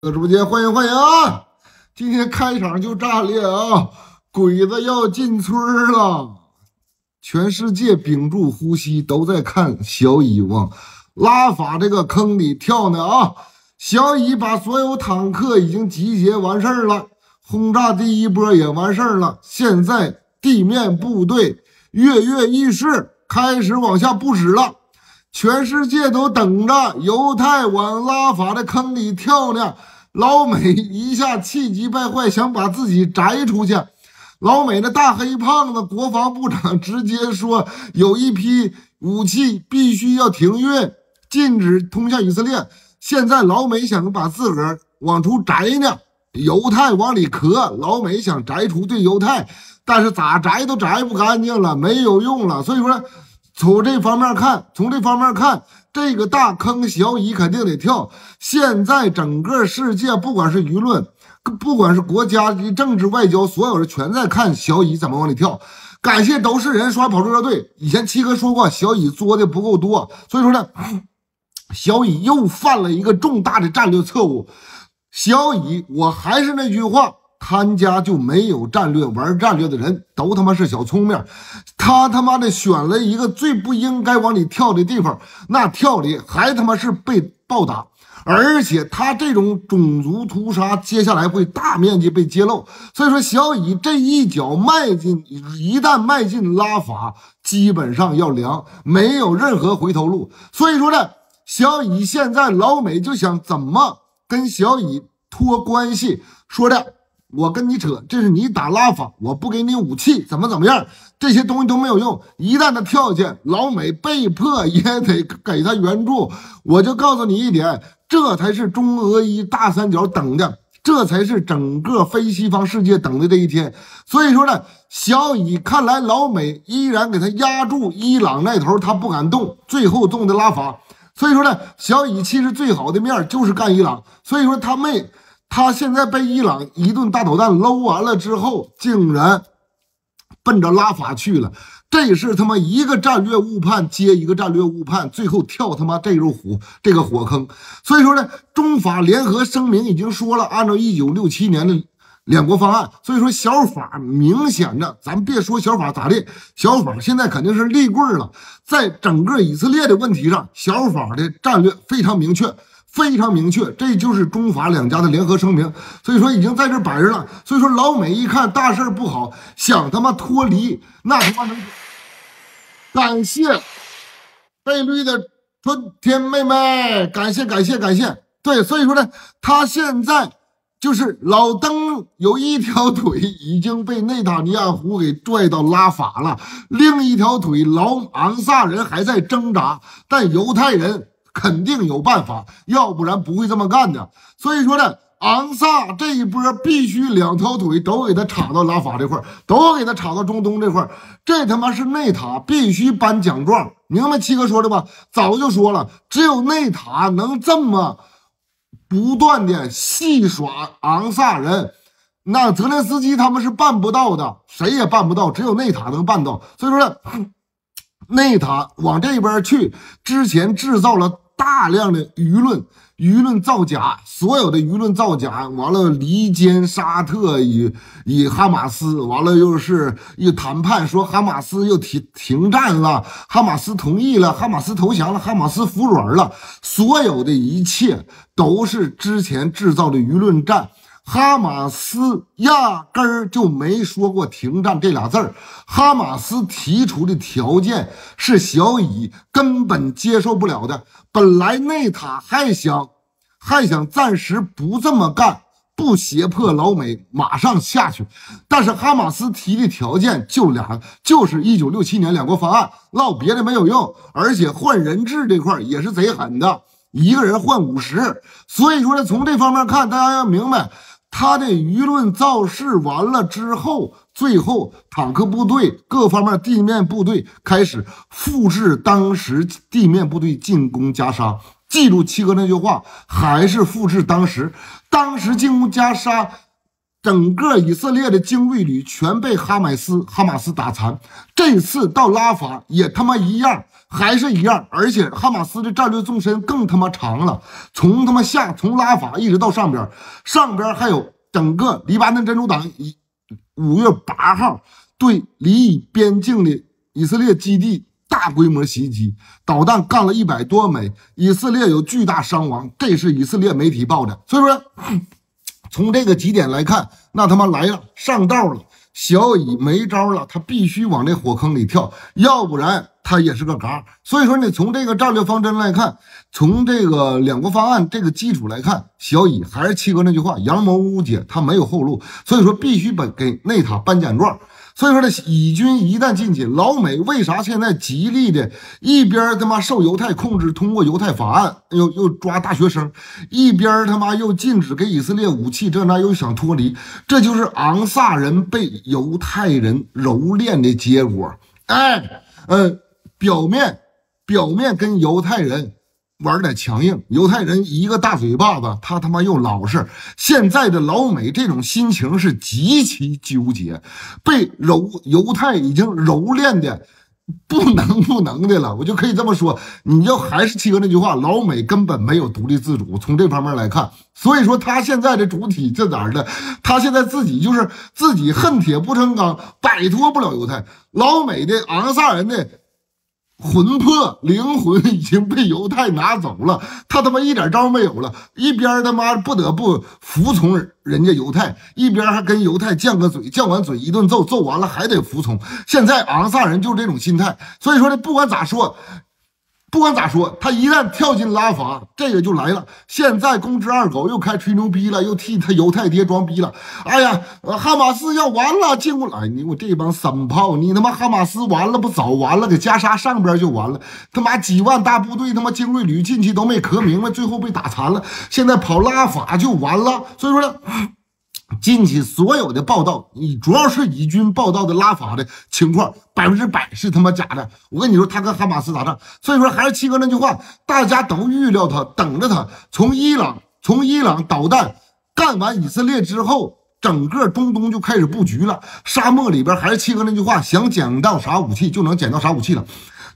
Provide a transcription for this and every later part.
直播间欢迎欢迎啊！今天开场就炸裂啊！鬼子要进村了，全世界屏住呼吸都在看小乙往拉法这个坑里跳呢啊！小乙把所有坦克已经集结完事儿了，轰炸第一波也完事儿了，现在地面部队跃跃欲试，开始往下布置了。全世界都等着犹太往拉法的坑里跳呢。老美一下气急败坏，想把自己摘出去。老美那大黑胖子国防部长直接说，有一批武器必须要停运，禁止通向以色列。现在老美想把自个儿往出摘呢，犹太往里磕。老美想摘除对犹太，但是咋摘都摘不干净了，没有用了。所以说。从这方面看，从这方面看，这个大坑小乙肯定得跳。现在整个世界，不管是舆论，不管是国家的政治外交，所有人全在看小乙怎么往里跳。感谢都是人刷跑车队。以前七哥说过，小乙作的不够多，所以说呢，小乙又犯了一个重大的战略错误。小乙，我还是那句话。他家就没有战略，玩战略的人都他妈是小聪明。他他妈的选了一个最不应该往里跳的地方，那跳里还他妈是被暴打，而且他这种种族屠杀接下来会大面积被揭露。所以说，小乙这一脚迈进，一旦迈进拉法，基本上要凉，没有任何回头路。所以说呢，小乙现在老美就想怎么跟小乙托关系，说的。我跟你扯，这是你打拉法，我不给你武器，怎么怎么样？这些东西都没有用。一旦他跳下去，老美被迫也得给他援助。我就告诉你一点，这才是中俄一大三角等的，这才是整个非西方世界等的这一天。所以说呢，小乙看来老美依然给他压住伊朗那头，他不敢动，最后动的拉法。所以说呢，小乙其实最好的面就是干伊朗。所以说他没。他现在被伊朗一顿大导弹搂完了之后，竟然奔着拉法去了。这是他妈一个战略误判接一个战略误判，最后跳他妈这入火这个火坑。所以说呢，中法联合声明已经说了，按照一九六七年的两国方案。所以说小法明显的，咱别说小法咋的，小法现在肯定是立棍了。在整个以色列的问题上，小法的战略非常明确。非常明确，这就是中法两家的联合声明，所以说已经在这摆着了。所以说老美一看大事不好，想他妈脱离，那他妈能？感谢被绿的春天妹妹，感谢感谢感谢。对，所以说呢，他现在就是老登有一条腿已经被内塔尼亚胡给拽到拉法了，另一条腿老昂萨人还在挣扎，但犹太人。肯定有办法，要不然不会这么干的。所以说呢，昂萨这一波必须两条腿都给他插到拉法这块都给他插到中东这块这他妈是内塔必须颁奖状，明白七哥说的吧？早就说了，只有内塔能这么不断的戏耍昂萨人，那泽连斯基他们是办不到的，谁也办不到，只有内塔能办到。所以说呢，内塔往这边去之前制造了。大量的舆论，舆论造假，所有的舆论造假，完了离间沙特与与哈马斯，完了又是一谈判，说哈马斯又停停战了，哈马斯同意了，哈马斯投降了，哈马斯服软了，所有的一切都是之前制造的舆论战。哈马斯压根儿就没说过停战这俩字儿。哈马斯提出的条件是小乙根本接受不了的。本来内塔还想还想暂时不这么干，不胁迫老美马上下去。但是哈马斯提的条件就俩，就是一九六七年两国方案，唠别的没有用，而且换人质这块也是贼狠的，一个人换五十。所以说呢，从这方面看，大家要明白。他的舆论造势完了之后，最后坦克部队各方面地面部队开始复制当时地面部队进攻加沙。记住七哥那句话，还是复制当时，当时进攻加沙，整个以色列的精锐旅全被哈马斯哈马斯打残。这次到拉法也他妈一样，还是一样，而且哈马斯的战略纵深更他妈长了，从他妈下从拉法一直到上边，上边还有整个黎巴嫩真主党以五月八号对离以边境的以色列基地大规模袭击，导弹干了一百多枚，以色列有巨大伤亡，这是以色列媒体报的，所以说。从这个几点来看，那他妈来了，上道了，小乙没招了，他必须往这火坑里跳，要不然他也是个嘎。所以说呢，从这个战略方针来看，从这个两国方案这个基础来看，小乙还是七哥那句话，阳谋无解，他没有后路，所以说必须把给内塔颁奖状。所以说呢，以军一旦进去，老美为啥现在极力的，一边他妈受犹太控制，通过犹太法案又又抓大学生，一边他妈又禁止给以色列武器，这那又想脱离，这就是昂萨人被犹太人蹂躏的结果。哎，呃，表面表面跟犹太人。玩点强硬，犹太人一个大嘴巴子，他他妈又老实。现在的老美这种心情是极其纠结，被蹂犹太已经蹂躏的不能不能的了。我就可以这么说，你要还是七哥那句话，老美根本没有独立自主。从这方面来看，所以说他现在的主体这哪儿的？他现在自己就是自己恨铁不成钢，摆脱不了犹太。老美的昂萨人的。魂魄灵魂已经被犹太拿走了，他他妈一点招没有了，一边他妈不得不服从人家犹太，一边还跟犹太犟个嘴，犟完嘴一顿揍，揍完了还得服从。现在昂萨人就是这种心态，所以说呢，不管咋说。不管咋说，他一旦跳进拉法，这个就来了。现在公知二狗又开吹牛逼了，又替他犹太爹装逼了。哎呀，哈马斯要完了，进过来！你我这帮三炮，你他妈哈马斯完了不早完了，给加沙上边就完了。他妈几万大部队，他妈精锐旅进去都没磕明白，最后被打残了。现在跑拉法就完了。所以说呢。近期所有的报道，你主要是以军报道的拉法的情况，百分之百是他妈假的。我跟你说，他跟哈马斯打仗，所以说还是七哥那句话，大家都预料他，等着他。从伊朗，从伊朗导弹干完以色列之后，整个中东就开始布局了。沙漠里边还是七哥那句话，想捡到啥武器就能捡到啥武器了。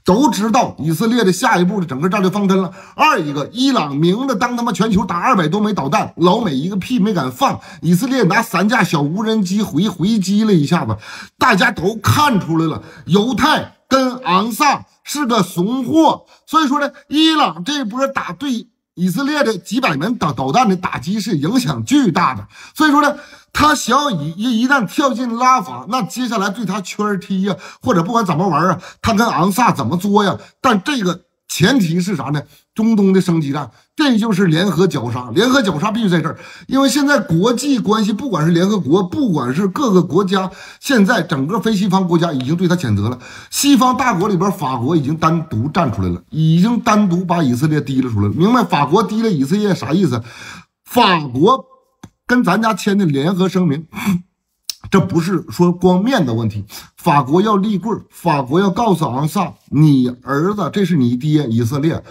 都知道以色列的下一步的整个战略方针了。二一个，伊朗明着当他妈全球打二百多枚导弹，老美一个屁没敢放。以色列拿三架小无人机回回击了一下子，大家都看出来了，犹太跟昂萨是个怂货。所以说呢，伊朗这波打对。以色列的几百门导导弹的打击是影响巨大的，所以说呢，他小以一一旦跳进拉法，那接下来对他圈踢呀，或者不管怎么玩啊，他跟昂萨怎么作呀？但这个。前提是啥呢？中东的升级战，这就是联合绞杀。联合绞杀必须在这儿，因为现在国际关系，不管是联合国，不管是各个国家，现在整个非西方国家已经对他谴责了。西方大国里边，法国已经单独站出来了，已经单独把以色列提了出来。明白？法国提了以色列啥意思？法国跟咱家签的联合声明。这不是说光面的问题，法国要立棍法国要告诉昂萨，你儿子这是你爹，以色列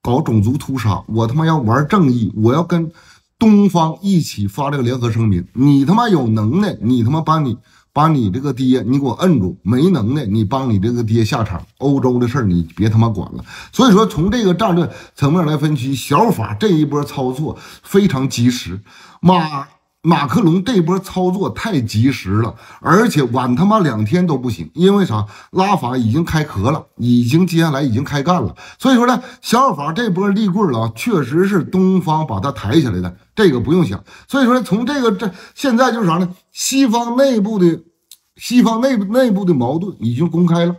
搞种族屠杀，我他妈要玩正义，我要跟东方一起发这个联合声明。你他妈有能耐，你他妈把你把你这个爹你给我摁住；没能耐，你帮你这个爹下场。欧洲的事儿你别他妈管了。所以说，从这个战略层面来分析，小法这一波操作非常及时，马。马克龙这波操作太及时了，而且晚他妈两天都不行，因为啥？拉法已经开壳了，已经接下来已经开干了。所以说呢，小法这波立棍了，确实是东方把他抬起来的，这个不用想。所以说，从这个这现在就是啥呢？西方内部的西方内部内部的矛盾已经公开了。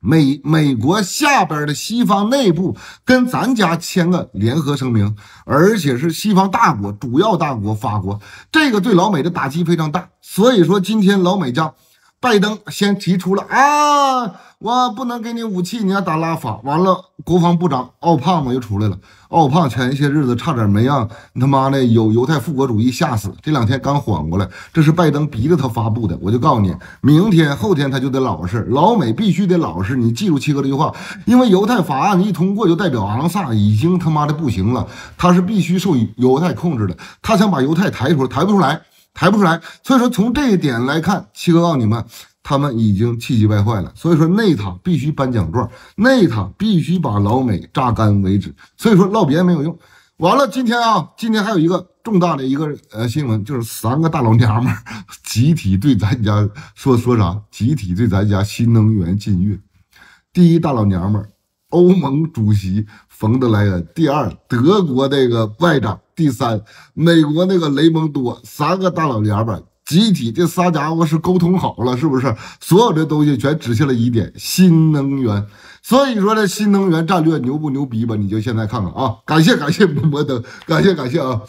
美美国下边的西方内部跟咱家签个联合声明，而且是西方大国主要大国法国，这个对老美的打击非常大。所以说，今天老美将拜登先提出了啊。我不能给你武器，你要打拉法。完了，国防部长奥胖子又出来了。奥胖前一些日子差点没让他妈的有犹太复国主义吓死，这两天刚缓过来。这是拜登逼着他发布的。我就告诉你，明天后天他就得老实，老美必须得老实。你记住七哥这句话，因为犹太法案一通过，就代表昂萨已经他妈的不行了，他是必须受犹太控制的。他想把犹太抬出来，抬不出来。抬不出来。所以说从这一点来看，七哥告诉你们，他们已经气急败坏了。所以说内塔必须颁奖状，内塔必须把老美榨干为止。所以说唠别的没有用。完了，今天啊，今天还有一个重大的一个呃新闻，就是三个大老娘们 集体对咱家说说啥？集体对咱家新能源禁运。第一大老娘们，欧盟主席冯德莱恩；第二，德国这个外长；第三，美国那个雷蒙多。三个大老爷们集体，这仨家伙是沟通好了，是不是？所有的东西全指向了一点：新能源。所以说这新能源战略牛不牛逼吧？你就现在看看啊！感谢感谢摩登，感谢感谢啊！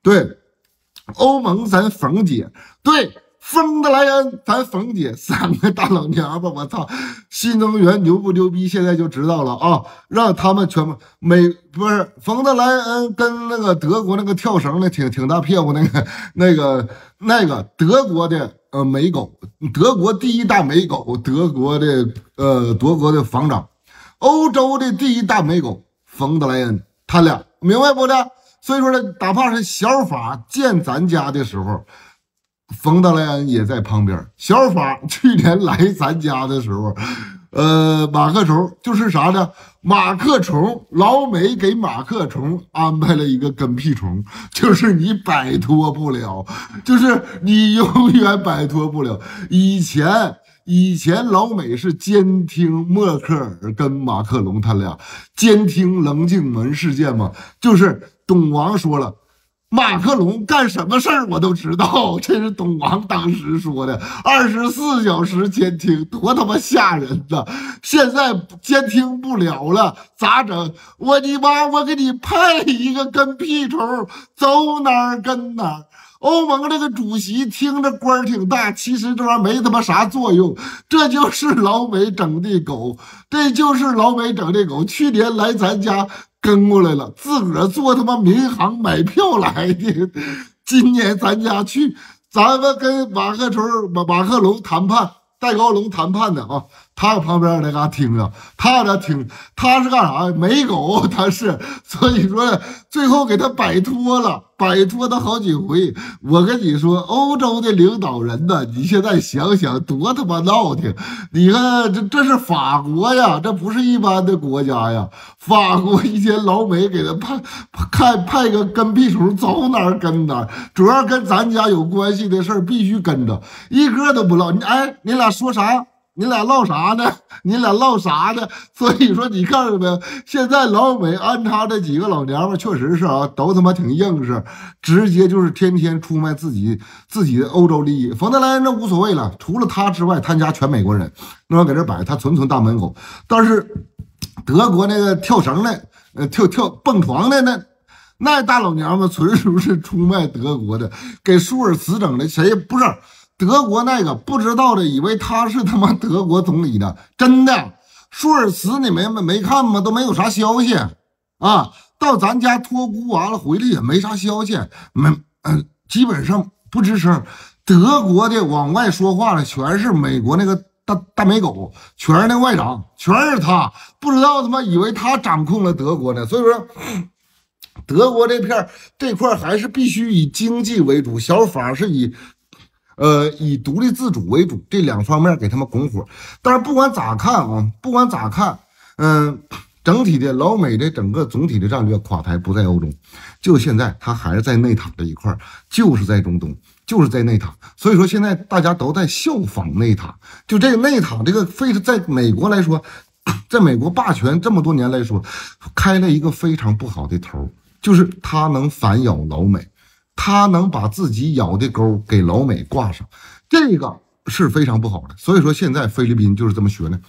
对，欧盟咱冯姐，对，冯德莱恩咱冯姐，三个大老娘们，我操，新能源牛不牛逼？现在就知道了啊！让他们全部美不是冯德莱恩跟那个德国那个跳绳的挺挺大屁股那个那个那个德国的。呃，美狗，德国第一大美狗，德国的呃，德国的防长，欧洲的第一大美狗，冯德莱恩，他俩明白不的？所以说呢，哪怕是小法见咱家的时候，冯德莱恩也在旁边。小法去年来咱家的时候。呃，马克虫就是啥呢？马克虫，老美给马克虫安排了一个跟屁虫，就是你摆脱不了，就是你永远摆脱不了。以前，以前老美是监听默克尔跟马克龙他俩监听棱镜门事件嘛，就是董王说了。马克龙干什么事儿我都知道，这是董王当时说的，二十四小时监听，多他妈吓人呐！现在监听不了了，咋整？我你妈，我给你派一个跟屁虫，走哪儿跟哪儿。欧盟这个主席听着官儿挺大，其实这玩意儿没他妈啥作用。这就是老美整的狗，这就是老美整的狗。去年来咱家。跟过来了，自个儿坐他妈民航买票来的。今年咱家去，咱们跟马克春、马马克龙谈判，戴高龙谈判的啊。他旁边那嘎听着，他这听，他是干啥没？狗，他是，所以说最后给他摆脱了，摆脱他好几回。我跟你说，欧洲的领导人呢，你现在想想多他妈闹挺。你看这这是法国呀，这不是一般的国家呀。法国一些老美给他派派派个跟屁虫，走哪儿跟哪儿，主要跟咱家有关系的事儿必须跟着，一个都不落。你哎，你俩说啥？你俩唠啥呢？你俩唠啥呢？所以说，你看着没？现在老美安插这几个老娘们，确实是啊，都他妈挺硬实，直接就是天天出卖自己自己的欧洲利益。冯德莱恩那无所谓了，除了他之外，他家全美国人，那玩意搁这摆，他纯纯大门口。但是德国那个跳绳的，呃，跳跳蹦床的那那大老娘们，纯属是出卖德国的，给舒尔茨整的，谁不是？德国那个不知道的，以为他是他妈德国总理呢。真的，舒尔茨你没没没看吗？都没有啥消息啊。到咱家托孤完了回来也没啥消息，没嗯，基本上不吱声。德国的往外说话的全是美国那个大大美狗，全是那外长，全是他。不知道他妈以为他掌控了德国呢。所以说，德国这片这块还是必须以经济为主，小法是以。呃，以独立自主为主，这两方面给他们拱火。但是不管咋看啊，不管咋看，嗯，整体的老美的整个总体的战略垮台不在欧洲，就现在他还是在内塔这一块，就是在中东，就是在内塔。所以说现在大家都在效仿内塔，就这个内塔这个非在美国来说，在美国霸权这么多年来说，开了一个非常不好的头，就是他能反咬老美。他能把自己咬的钩给老美挂上，这个是非常不好的。所以说现在菲律宾就是这么学的。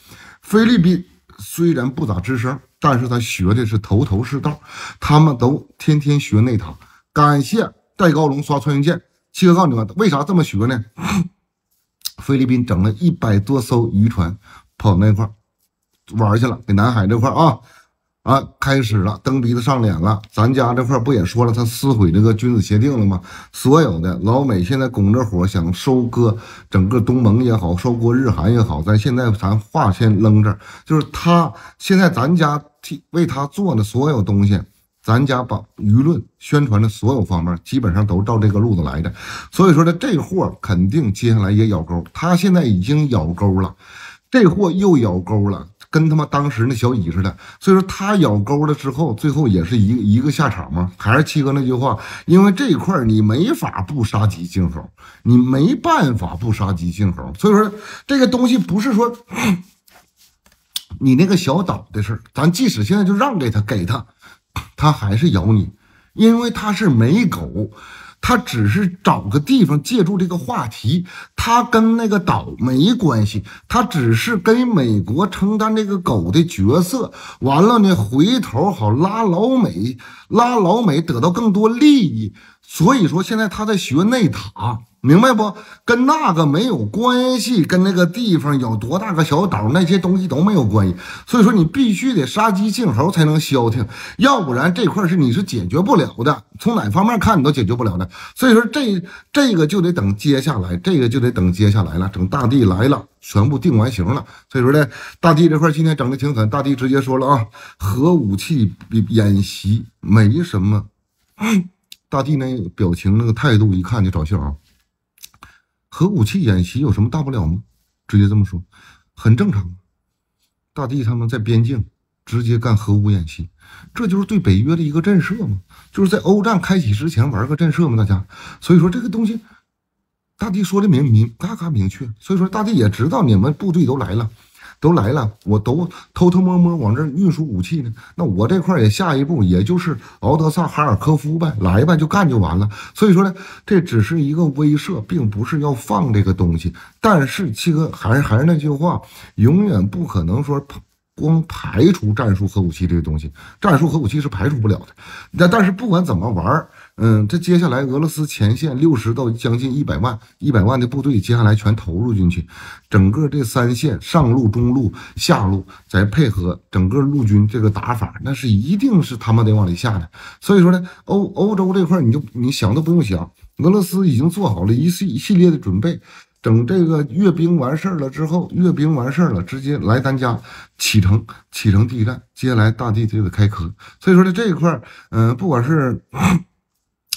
菲律宾虽然不咋吱声，但是他学的是头头是道。他们都天天学那套。感谢戴高龙刷穿云箭。七哥告诉你们，为啥这么学呢？菲律宾整了一百多艘渔船跑那块玩去了，给南海这块啊。啊，开始了，蹬鼻子上脸了。咱家这块不也说了，他撕毁这个君子协定了吗？所有的老美现在拱着火，想收割整个东盟也好，收割日韩也好。咱现在咱话先扔这儿，就是他现在咱家替为他做的所有东西，咱家把舆论宣传的所有方面，基本上都照这个路子来的。所以说呢，这货肯定接下来也咬钩。他现在已经咬钩了，这货又咬钩了。跟他妈当时那小乙似的，所以说他咬钩了之后，最后也是一一个下场嘛。还是七哥那句话，因为这一块你没法不杀鸡儆猴，你没办法不杀鸡儆猴。所以说这个东西不是说你那个小岛的事儿，咱即使现在就让给他，给他，他还是咬你，因为他是没狗。他只是找个地方借助这个话题，他跟那个岛没关系，他只是给美国承担这个狗的角色。完了呢，回头好拉老美，拉老美得到更多利益。所以说，现在他在学内塔。明白不？跟那个没有关系，跟那个地方有多大个小岛，那些东西都没有关系。所以说，你必须得杀鸡儆猴才能消停，要不然这块是你是解决不了的。从哪方面看，你都解决不了的。所以说，这这个就得等接下来，这个就得等接下来了。等大地来了，全部定完型了。所以说呢，大地这块今天整的挺狠。大地直接说了啊，核武器演习没什么。大地那表情那个态度，一看就找笑。核武器演习有什么大不了吗？直接这么说，很正常。大帝他们在边境直接干核武演习，这就是对北约的一个震慑嘛，就是在欧战开启之前玩个震慑嘛，大家。所以说这个东西，大帝说的明明嘎嘎明确。所以说大帝也知道你们部队都来了。都来了，我都偷偷摸摸往这运输武器呢。那我这块也下一步，也就是敖德萨、哈尔科夫呗，来吧，就干就完了。所以说呢，这只是一个威慑，并不是要放这个东西。但是七哥还是还是那句话，永远不可能说。光排除战术核武器这个东西，战术核武器是排除不了的。但但是不管怎么玩嗯，这接下来俄罗斯前线六十到将近一百万、一百万的部队，接下来全投入进去，整个这三线上路、中路、下路，再配合整个陆军这个打法，那是一定是他妈得往里下的。所以说呢，欧欧洲这块你就你想都不用想，俄罗斯已经做好了一系一系列的准备。等这个阅兵完事儿了之后，阅兵完事儿了，直接来咱家启程，启程第一站，接下来大地就得开壳。所以说呢，这一块儿，嗯，不管是，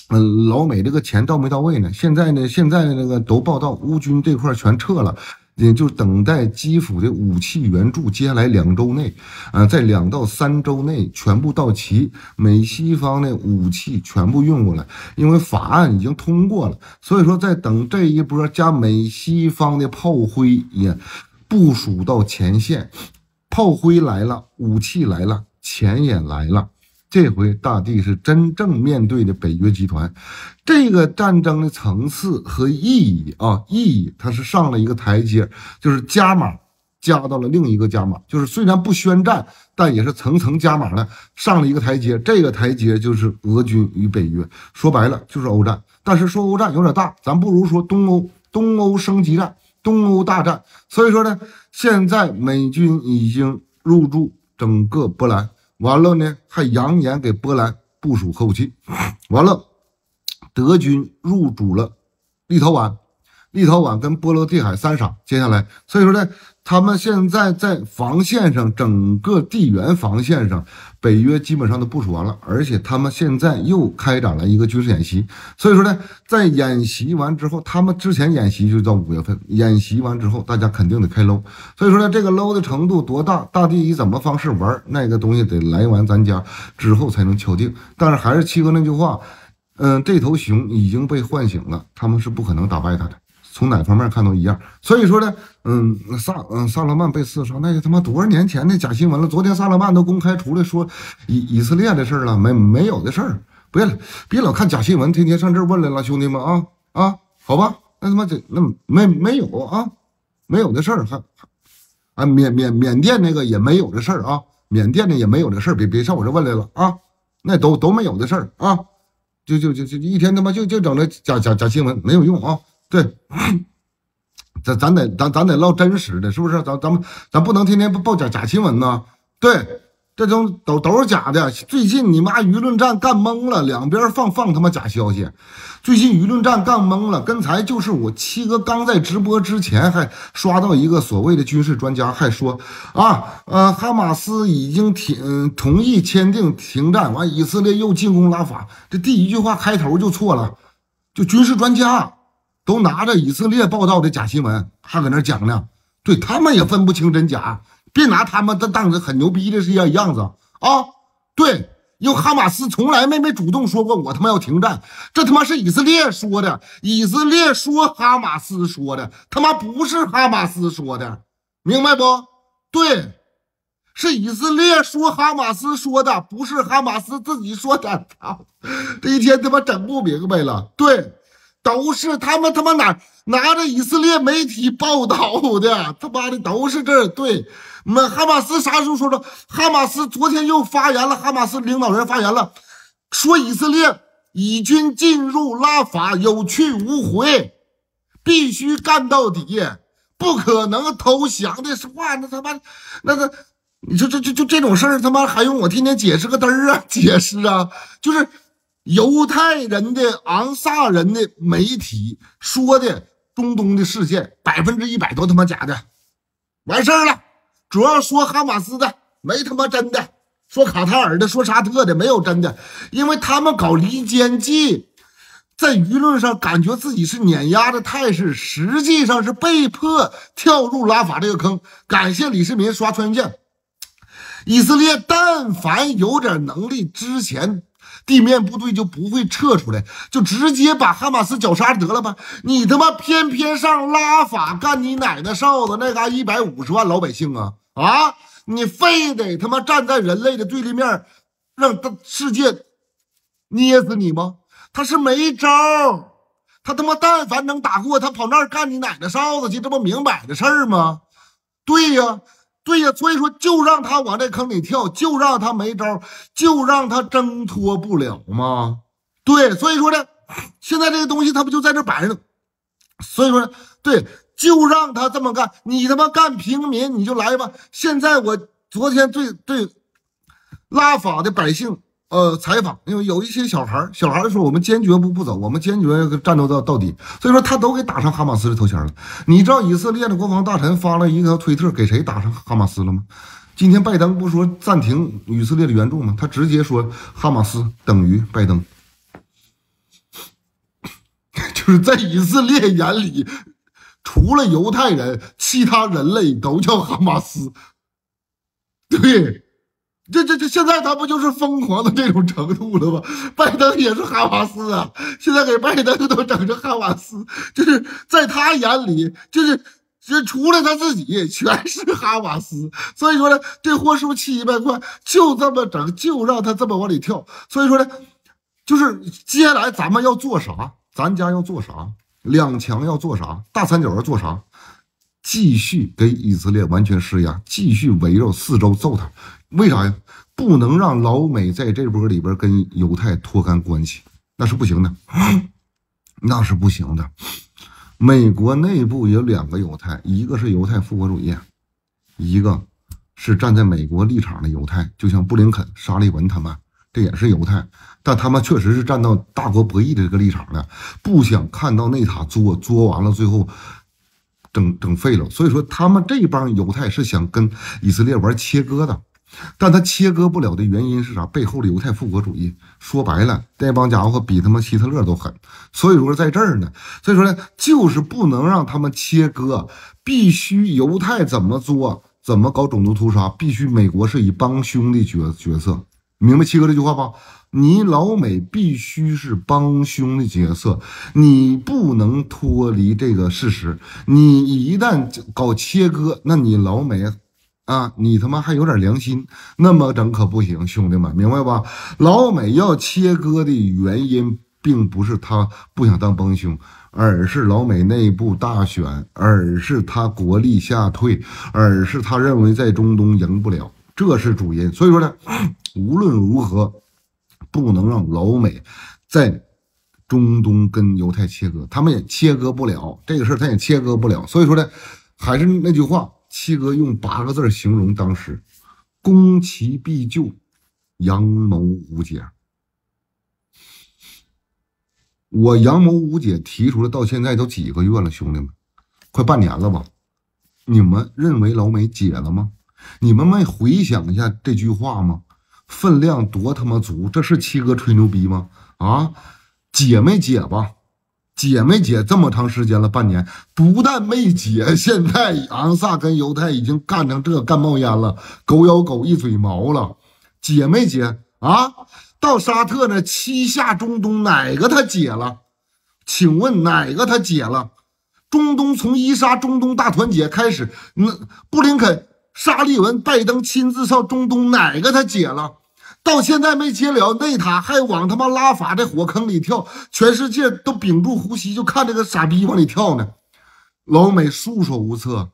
嗯，老美这个钱到没到位呢？现在呢，现在那个都报道，乌军这块全撤了。也就等待基辅的武器援助，接下来两周内，啊，在两到三周内全部到齐，美西方的武器全部运过来，因为法案已经通过了，所以说在等这一波加美西方的炮灰也部署到前线，炮灰来了，武器来了，钱也来了。这回大地是真正面对的北约集团，这个战争的层次和意义啊，意义它是上了一个台阶，就是加码加到了另一个加码，就是虽然不宣战，但也是层层加码了，上了一个台阶。这个台阶就是俄军与北约，说白了就是欧战。但是说欧战有点大，咱不如说东欧东欧升级战，东欧大战。所以说呢，现在美军已经入驻整个波兰。完了呢，还扬言给波兰部署核武器。完了，德军入主了立陶宛，立陶宛跟波罗的海三傻。接下来，所以说呢。他们现在在防线上，整个地缘防线上，北约基本上都部署完了，而且他们现在又开展了一个军事演习。所以说呢，在演习完之后，他们之前演习就到五月份，演习完之后，大家肯定得开搂。所以说呢，这个搂的程度多大，大地以怎么方式玩，那个东西得来完咱家之后才能敲定。但是还是七哥那句话，嗯，这头熊已经被唤醒了，他们是不可能打败他的。从哪方面看都一样，所以说呢，嗯，萨嗯萨勒曼被刺杀，那就他妈多少年前的假新闻了。昨天萨勒曼都公开出来说以以色列的事了，没没有的事儿，别了，别老看假新闻，天天上这问来了，兄弟们啊啊，好吧，那他妈这那没没有啊，没有的事儿，还啊缅缅缅甸那个也没有的事儿啊，缅甸的也没有的事儿，别别上我这问来了啊，那都都没有的事儿啊，就就就就一天他妈就就整那假假假新闻没有用啊。对，咱咱得咱咱得唠真实的，是不是？咱咱们咱不能天天报假假新闻呢。对，这都都都是假的。最近你妈舆论战干懵了，两边放放他妈假消息。最近舆论战干懵了，刚才就是我七哥刚在直播之前还刷到一个所谓的军事专家，还说啊，呃，哈马斯已经停同意签订停战，完以色列又进攻拉法。这第一句话开头就错了，就军事专家都拿着以色列报道的假新闻，还搁那讲呢。对他们也分不清真假。别拿他们的当着很牛逼的是样样子啊！对，因为哈马斯从来没没主动说过我他妈要停战，这他妈是以色列说的，以色列说哈马斯说的，他妈不是哈马斯说的，明白不？对，是以色列说哈马斯说的，不是哈马斯自己说的。操，这一天他妈整不明白了。对。都是他们他妈哪拿着以色列媒体报道的，他妈的都是这对。们哈马斯啥时候说的？哈马斯昨天又发言了，哈马斯领导人发言了，说以色列以军进入拉法有去无回，必须干到底，不可能投降的话，那他妈那那你说这这就这种事儿，他妈还用我天天解释个嘚儿啊？解释啊，就是。犹太人的昂萨人的媒体说的中东的事件百分之一百都他妈假的，完事儿了。主要说哈马斯的没他妈真的，说卡塔尔的说沙特的没有真的，因为他们搞离间计，在舆论上感觉自己是碾压的态势，实际上是被迫跳入拉法这个坑。感谢李世民刷穿越键，以色列但凡有点能力，之前。地面部队就不会撤出来，就直接把哈马斯绞杀得了吧？你他妈偏偏上拉法干你奶奶哨子，那嘎一百五十万老百姓啊啊！你非得他妈站在人类的对立面，让大世界捏死你吗？他是没招他他妈但凡能打过，他跑那儿干你奶奶哨子去，这不明摆的事儿吗？对呀。对呀，所以说就让他往这坑里跳，就让他没招，就让他挣脱不了吗？对，所以说呢，现在这个东西他不就在这摆着呢？所以说，对，就让他这么干。你他妈干平民，你就来吧。现在我昨天对对拉法的百姓。呃，采访，因为有一些小孩小孩说我们坚决不不走，我们坚决战斗到到底，所以说他都给打上哈马斯的头衔了。你知道以色列的国防大臣发了一条推特，给谁打上哈马斯了吗？今天拜登不说暂停以色列的援助吗？他直接说哈马斯等于拜登，就是在以色列眼里，除了犹太人，其他人类都叫哈马斯，对。这这这，现在他不就是疯狂的这种程度了吗？拜登也是哈马斯啊，现在给拜登都整成哈马斯，就是在他眼里，就是这除了他自己，全是哈马斯。所以说呢，这货是不是七百块？就这么整，就让他这么往里跳。所以说呢，就是接下来咱们要做啥？咱家要做啥？两强要做啥？大三角要做啥？继续给以色列完全施压，继续围绕四周揍他。为啥呀？不能让老美在这波里边跟犹太脱干关系，那是不行的，那是不行的。美国内部有两个犹太，一个是犹太复国主义，一个是站在美国立场的犹太，就像布林肯、沙利文他们，这也是犹太，但他们确实是站到大国博弈的这个立场的，不想看到内塔作作完了，最后整整废了。所以说，他们这帮犹太是想跟以色列玩切割的。但他切割不了的原因是啥？背后的犹太复国主义，说白了，那帮家伙比他妈希特勒都狠。所以说在这儿呢，所以说呢，就是不能让他们切割，必须犹太怎么做，怎么搞种族屠杀，必须美国是以帮凶的角角色，明白切割这句话吧？你老美必须是帮凶的角色，你不能脱离这个事实。你一旦搞切割，那你老美。啊，你他妈还有点良心，那么整可不行，兄弟们，明白吧？老美要切割的原因，并不是他不想当帮凶，而是老美内部大选，而是他国力下退，而是他认为在中东赢不了，这是主因。所以说呢，无论如何，不能让老美在中东跟犹太切割，他们也切割不了这个事儿，他也切割不了。所以说呢，还是那句话。七哥用八个字形容当时，攻其必救，阳谋无解。我阳谋无解提出来，到现在都几个月了，兄弟们，快半年了吧？你们认为老美解了吗？你们没回想一下这句话吗？分量多他妈足！这是七哥吹牛逼吗？啊，解没解吧？解没解？这么长时间了，半年，不但没解，现在昂萨跟犹太已经干成这干冒烟了，狗咬狗一嘴毛了，解没解啊？到沙特那七下中东哪个他解了？请问哪个他解了？中东从伊沙中东大团结开始，那布林肯、沙利文、拜登亲自上中东，哪个他解了？到现在没接了，内塔还往他妈拉法的火坑里跳，全世界都屏住呼吸，就看这个傻逼往里跳呢。老美束手无策，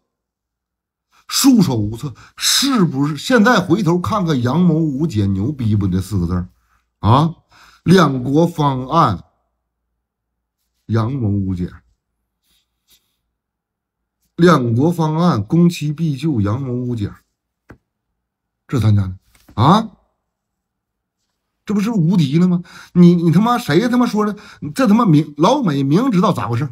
束手无策，是不是？现在回头看看“阳谋无解”，牛逼不？这四个字啊，两国方案，阳谋无解，两国方案，攻其必救，阳谋无解，这咱家的啊，这不是无敌了吗？你你他妈谁他妈说的？这他妈明老美明知道咋回事，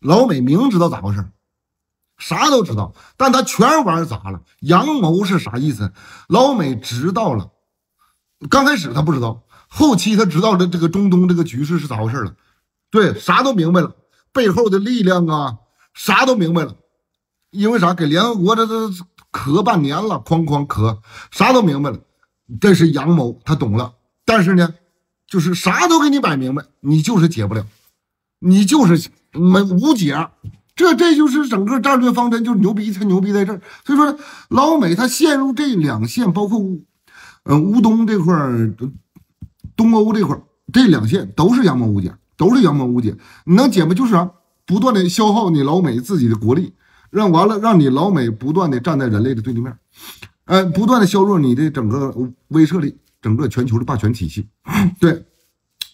老美明知道咋回事，啥都知道，但他全玩砸了。阳谋是啥意思？老美知道了。刚开始他不知道，后期他知道了这个中东这个局势是咋回事了，对，啥都明白了，背后的力量啊，啥都明白了。因为啥？给联合国这这磕半年了，哐哐磕，啥都明白了。这是阳谋，他懂了。但是呢，就是啥都给你摆明白，你就是解不了，你就是没无解。这这就是整个战略方针，就是牛逼，他牛逼在这儿。所以说，老美他陷入这两线，包括乌。嗯，乌东这块儿，东欧这块儿，这两线都是阳谋无解，都是阳谋无解。你能解吗？就是啥，不断的消耗你老美自己的国力，让完了让你老美不断的站在人类的对立面，哎，不断的削弱你的整个威慑力，整个全球的霸权体系。对，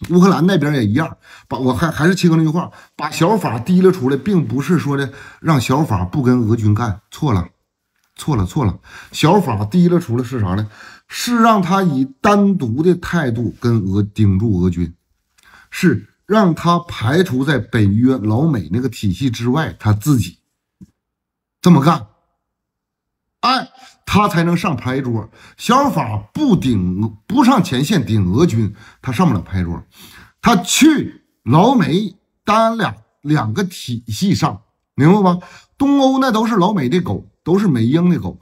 乌克兰那边也一样，把我还还是切割那句话，把小法提了出来，并不是说的让小法不跟俄军干，错了，错了，错了，小法提了出来是啥呢？是让他以单独的态度跟俄顶住俄军，是让他排除在北约老美那个体系之外，他自己这么干，哎，他才能上牌桌。小法不顶不上前线顶俄军，他上不了牌桌。他去老美单两两个体系上，明白吧？东欧那都是老美的狗，都是美英的狗。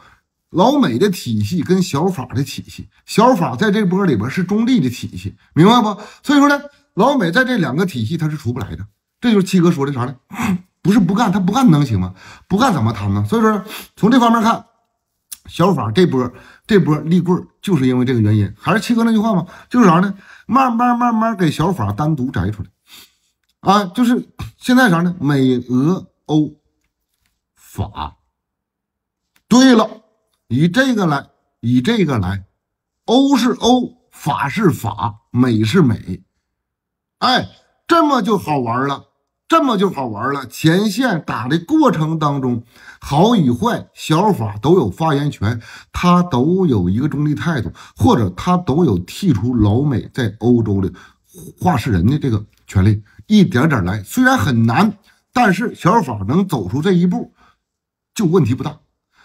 老美的体系跟小法的体系，小法在这波里边是中立的体系，明白不？所以说呢，老美在这两个体系他是出不来的。这就是七哥说的啥呢？不是不干，他不干能行吗？不干怎么谈呢？所以说从这方面看，小法这波这波立棍就是因为这个原因。还是七哥那句话吗？就是啥呢？慢慢慢慢给小法单独摘出来啊！就是现在啥呢？美俄欧法。对了。以这个来，以这个来，欧是欧，法是法，美是美，哎，这么就好玩了，这么就好玩了。前线打的过程当中，好与坏，小法都有发言权，他都有一个中立态度，或者他都有剔除老美在欧洲的话事人的这个权利，一点点来，虽然很难，但是小法能走出这一步，就问题不大。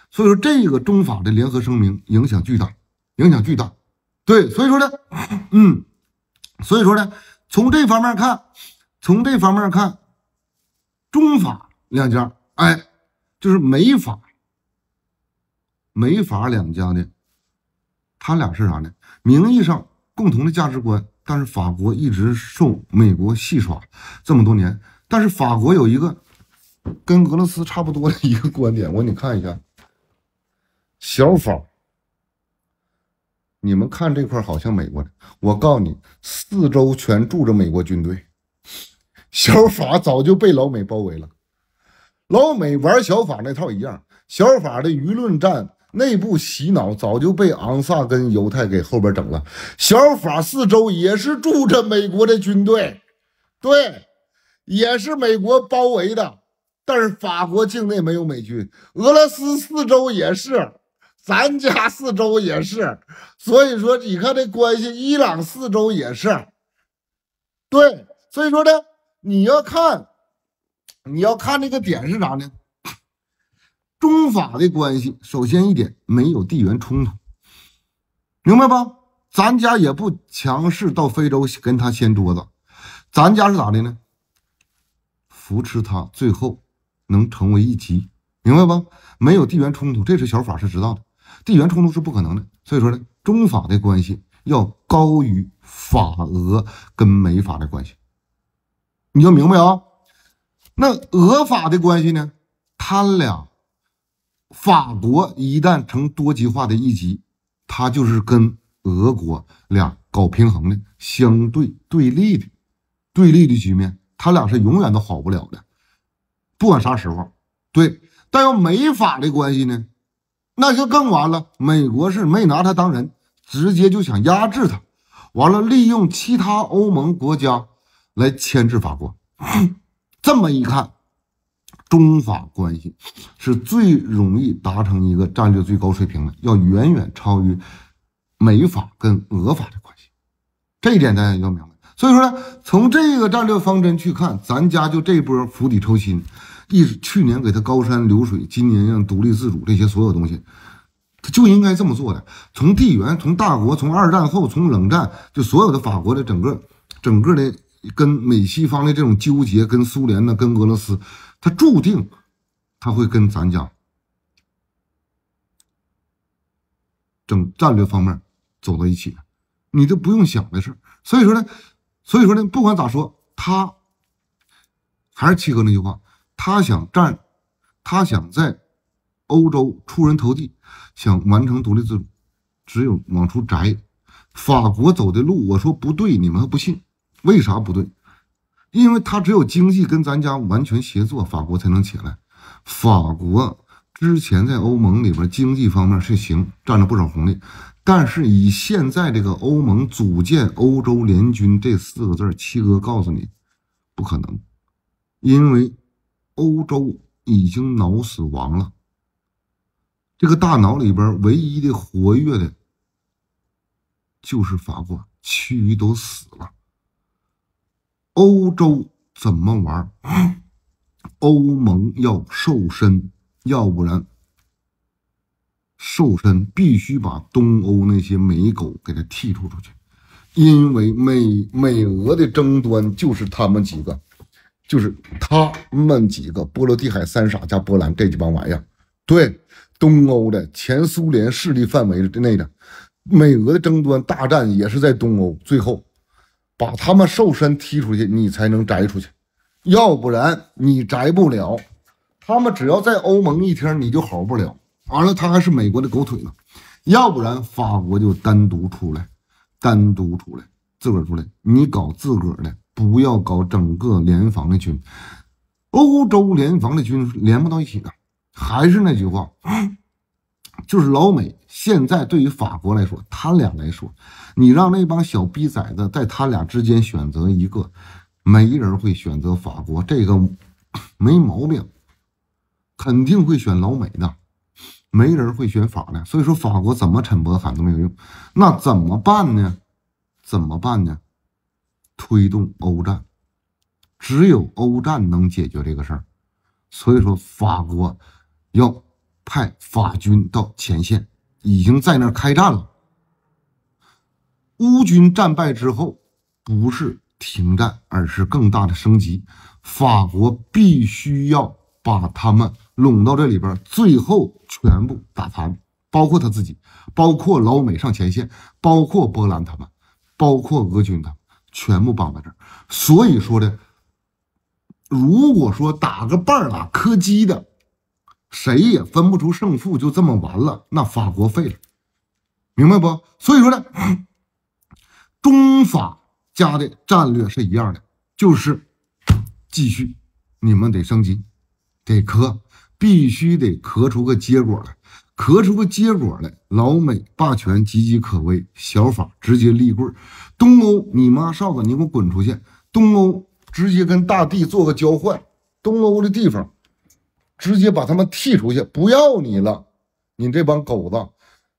所以说，这个中法的联合声明影响巨大，影响巨大。对，所以说呢，嗯，所以说呢，从这方面看，从这方面看，中法两家，哎，就是美法，美法两家的，他俩是啥呢？名义上共同的价值观，但是法国一直受美国戏耍这么多年。但是法国有一个跟俄罗斯差不多的一个观点，我给你看一下。小法，你们看这块好像美国的，我告诉你，四周全住着美国军队。小法早就被老美包围了，老美玩小法那套一样。小法的舆论战、内部洗脑早就被昂萨跟犹太给后边整了。小法四周也是住着美国的军队，对，也是美国包围的。但是法国境内没有美军，俄罗斯四周也是。咱家四周也是，所以说你看这关系，伊朗四周也是，对，所以说呢，你要看，你要看这个点是啥呢？中法的关系，首先一点没有地缘冲突，明白吧？咱家也不强势到非洲跟他掀桌子，咱家是咋的呢？扶持他，最后能成为一级，明白吧？没有地缘冲突，这是小法是知道的，地缘冲突是不可能的。所以说呢，中法的关系要高于法俄跟美法的关系，你要明白啊。那俄法的关系呢？他俩。法国一旦成多极化的一极，他就是跟俄国俩搞平衡的相对对立的对立的局面，他俩是永远都好不了的，不管啥时候。对，但要美法的关系呢，那就更完了。美国是没拿他当人，直接就想压制他，完了利用其他欧盟国家来牵制法国。这么一看。中法关系是最容易达成一个战略最高水平的，要远远超于美法跟俄法的关系。这一点大家要明白。所以说呢，从这个战略方针去看，咱家就这波釜底抽薪，一去年给他高山流水，今年让独立自主，这些所有东西，他就应该这么做的。从地缘，从大国，从二战后，从冷战，就所有的法国的整个整个的跟美西方的这种纠结，跟苏联呢，跟俄罗斯。他注定他会跟咱家整战略方面走到一起，你都不用想的事所以说呢，所以说呢，不管咋说，他还是七哥那句话，他想占，他想在欧洲出人头地，想完成独立自主，只有往出摘。法国走的路，我说不对，你们还不信？为啥不对？因为他只有经济跟咱家完全协作，法国才能起来。法国之前在欧盟里边经济方面是行，占了不少红利，但是以现在这个欧盟组建欧洲联军这四个字，七哥告诉你，不可能，因为欧洲已经脑死亡了，这个大脑里边唯一的活跃的，就是法国，其余都死了。欧洲怎么玩？欧盟要瘦身，要不然瘦身必须把东欧那些美狗给他剔除出去，因为美美俄的争端就是他们几个，就是他们几个波罗的海三傻加波兰这几帮玩意儿。对，东欧的前苏联势力范围之内的美俄的争端大战也是在东欧，最后。把他们瘦身踢出去，你才能摘出去，要不然你摘不了。他们只要在欧盟一天，你就好不了。完了，他还是美国的狗腿子，要不然法国就单独出来，单独出来，自个儿出来。你搞自个儿的，不要搞整个联防的军。欧洲联防的军连不到一起的。还是那句话。就是老美现在对于法国来说，他俩来说，你让那帮小逼崽子在他俩之间选择一个，没人会选择法国，这个 没毛病，肯定会选老美的，没人会选法的。所以说法国怎么抻脖喊都没有用，那怎么办呢？怎么办呢？推动欧战，只有欧战能解决这个事儿。所以说法国要。派法军到前线，已经在那儿开战了。乌军战败之后，不是停战，而是更大的升级。法国必须要把他们拢到这里边，最后全部打残，包括他自己，包括老美上前线，包括波兰他们，包括俄军他们，全部绑在这儿。所以说的，如果说打个半拉磕击的。谁也分不出胜负，就这么完了，那法国废了，明白不？所以说呢，中法家的战略是一样的，就是继续，你们得升级，得磕，必须得磕出个结果来，磕出个结果来，老美霸权岌岌可危，小法直接立棍东欧你妈哨子，你给我滚出去！东欧直接跟大地做个交换，东欧的地方。直接把他们踢出去，不要你了！你这帮狗子，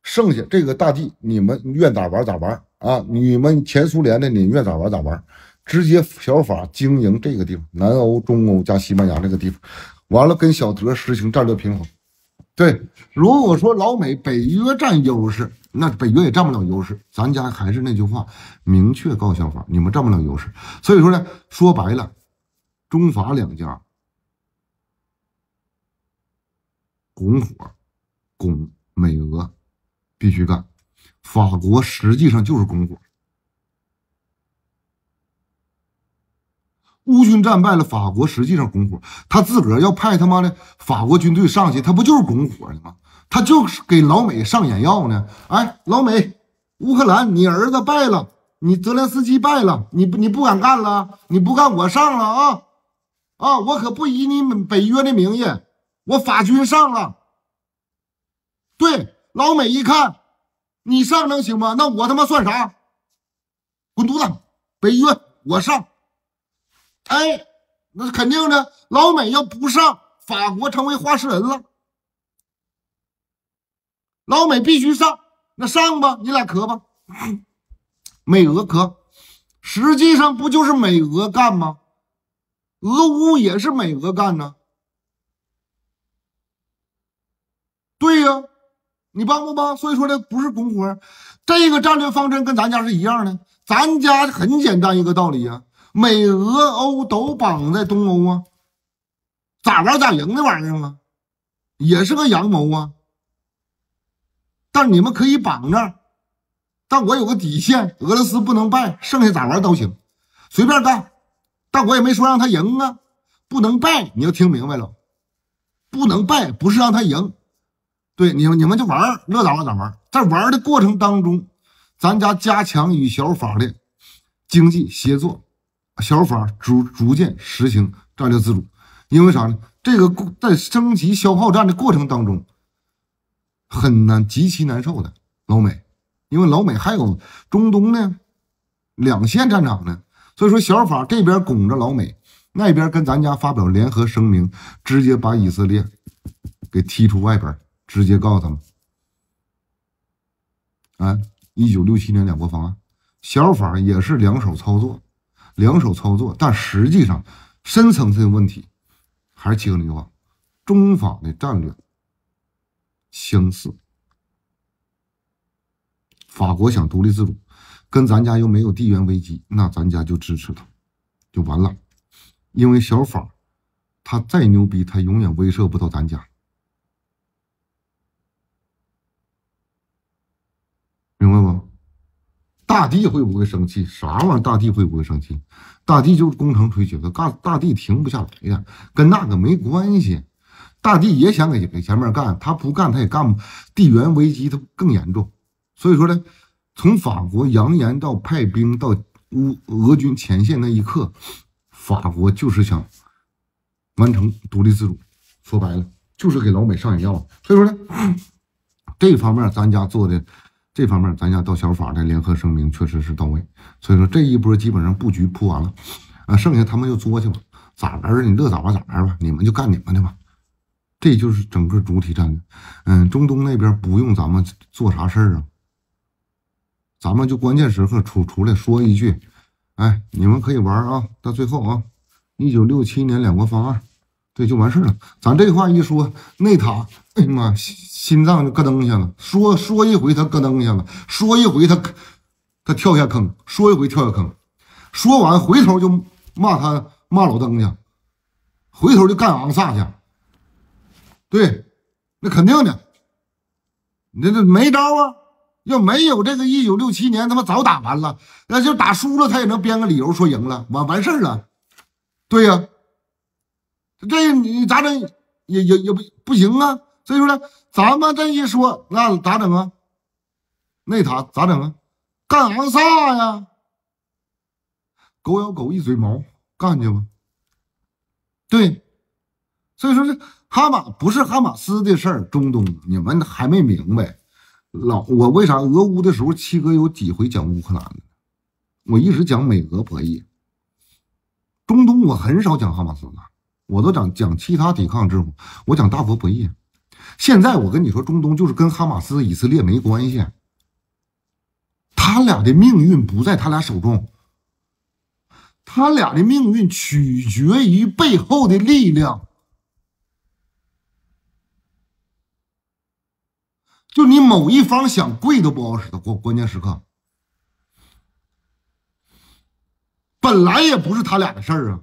剩下这个大地，你们愿咋玩咋玩啊！你们前苏联的，你愿咋玩咋玩，直接小法经营这个地方，南欧、中欧加西班牙这个地方，完了跟小德实行战略平衡。对，如果说老美北约占优势，那北约也占不了优势。咱家还是那句话，明确告小法，你们占不了优势。所以说呢，说白了，中法两家拱火，拱美俄。必须干，法国实际上就是拱火。乌军战败了，法国实际上拱火，他自个儿要派他妈的法国军队上去，他不就是拱火的吗？他就是给老美上眼药呢。哎，老美，乌克兰，你儿子败了，你泽连斯基败了，你不你不敢干了，你不干我上了啊啊！我可不以你北约的名义，我法军上了，对。老美一看，你上能行吗？那我他妈算啥？滚犊子！北约我上。哎，那肯定的。老美要不上，法国成为话事人了。老美必须上，那上吧，你俩磕吧。美俄磕，实际上不就是美俄干吗？俄乌也是美俄干呢。对呀。你帮不帮？所以说的不是拱火，这个战略方针跟咱家是一样的。咱家很简单一个道理啊，美俄欧都绑在东欧啊，咋玩咋赢的玩意儿啊，也是个阳谋啊。但你们可以绑着，但我有个底线，俄罗斯不能败，剩下咋玩都行，随便干。但我也没说让他赢啊，不能败，你要听明白了，不能败不是让他赢。对你们，你们就玩乐咋玩咋玩。在玩的过程当中，咱家加强与小法的经济协作，小法逐逐渐实行战略自主。因为啥呢？这个在升级消耗战的过程当中，很难，极其难受的。老美，因为老美还有中东呢，两线战场呢，所以说小法这边拱着老美，那边跟咱家发表联合声明，直接把以色列给踢出外边。直接告诉他们，啊，一九六七年两国方案，小法也是两手操作，两手操作，但实际上深层次的问题还是七个那句话，中法的战略相似，法国想独立自主，跟咱家又没有地缘危机，那咱家就支持他，就完了，因为小法他再牛逼，他永远威慑不到咱家。明白不？大地会不会生气？啥玩意儿？大地会不会生气？大地就是攻城锤铁，他干大地停不下来呀，跟那个没关系。大地也想给给前面干，他不干他也干不。地缘危机他更严重，所以说呢，从法国扬言到派兵到乌俄军前线那一刻，法国就是想完成独立自主。说白了，就是给老美上眼药。所以说呢，这方面咱家做的。这方面，咱家到小法的联合声明确实是到位，所以说这一波基本上布局铺完了，啊，剩下他们就作去吧，咋玩你乐咋玩咋玩吧，你们就干你们的吧，这就是整个主体战略。嗯，中东那边不用咱们做啥事儿啊，咱们就关键时刻出出来说一句，哎，你们可以玩啊，到最后啊，一九六七年两国方案，对，就完事了。咱这话一说，内塔，哎呀妈！心脏就咯噔一下子，说说一回他咯噔一下子，说一回他他跳下坑，说一回跳下坑，说完回头就骂他骂老登去，回头就干昂萨去。对，那肯定的，那这没招啊！要没有这个一九六七年，他妈早打完了。那就打输了，他也能编个理由说赢了，完完事儿了。对呀，这你咋整？也也也不不行啊。所以说呢，咱们这一说，那咋整啊？那他咋整啊？干昂萨呀！狗咬狗，一嘴毛，干去吧。对，所以说这哈马不是哈马斯的事儿，中东你们还没明白。老我为啥俄乌的时候，七哥有几回讲乌克兰的？我一直讲美俄博弈，中东我很少讲哈马斯的，我都讲讲其他抵抗之母，我讲大国博弈。现在我跟你说，中东就是跟哈马斯、以色列没关系，他俩的命运不在他俩手中，他俩的命运取决于背后的力量。就你某一方想跪都不好使的关关键时刻，本来也不是他俩的事儿啊。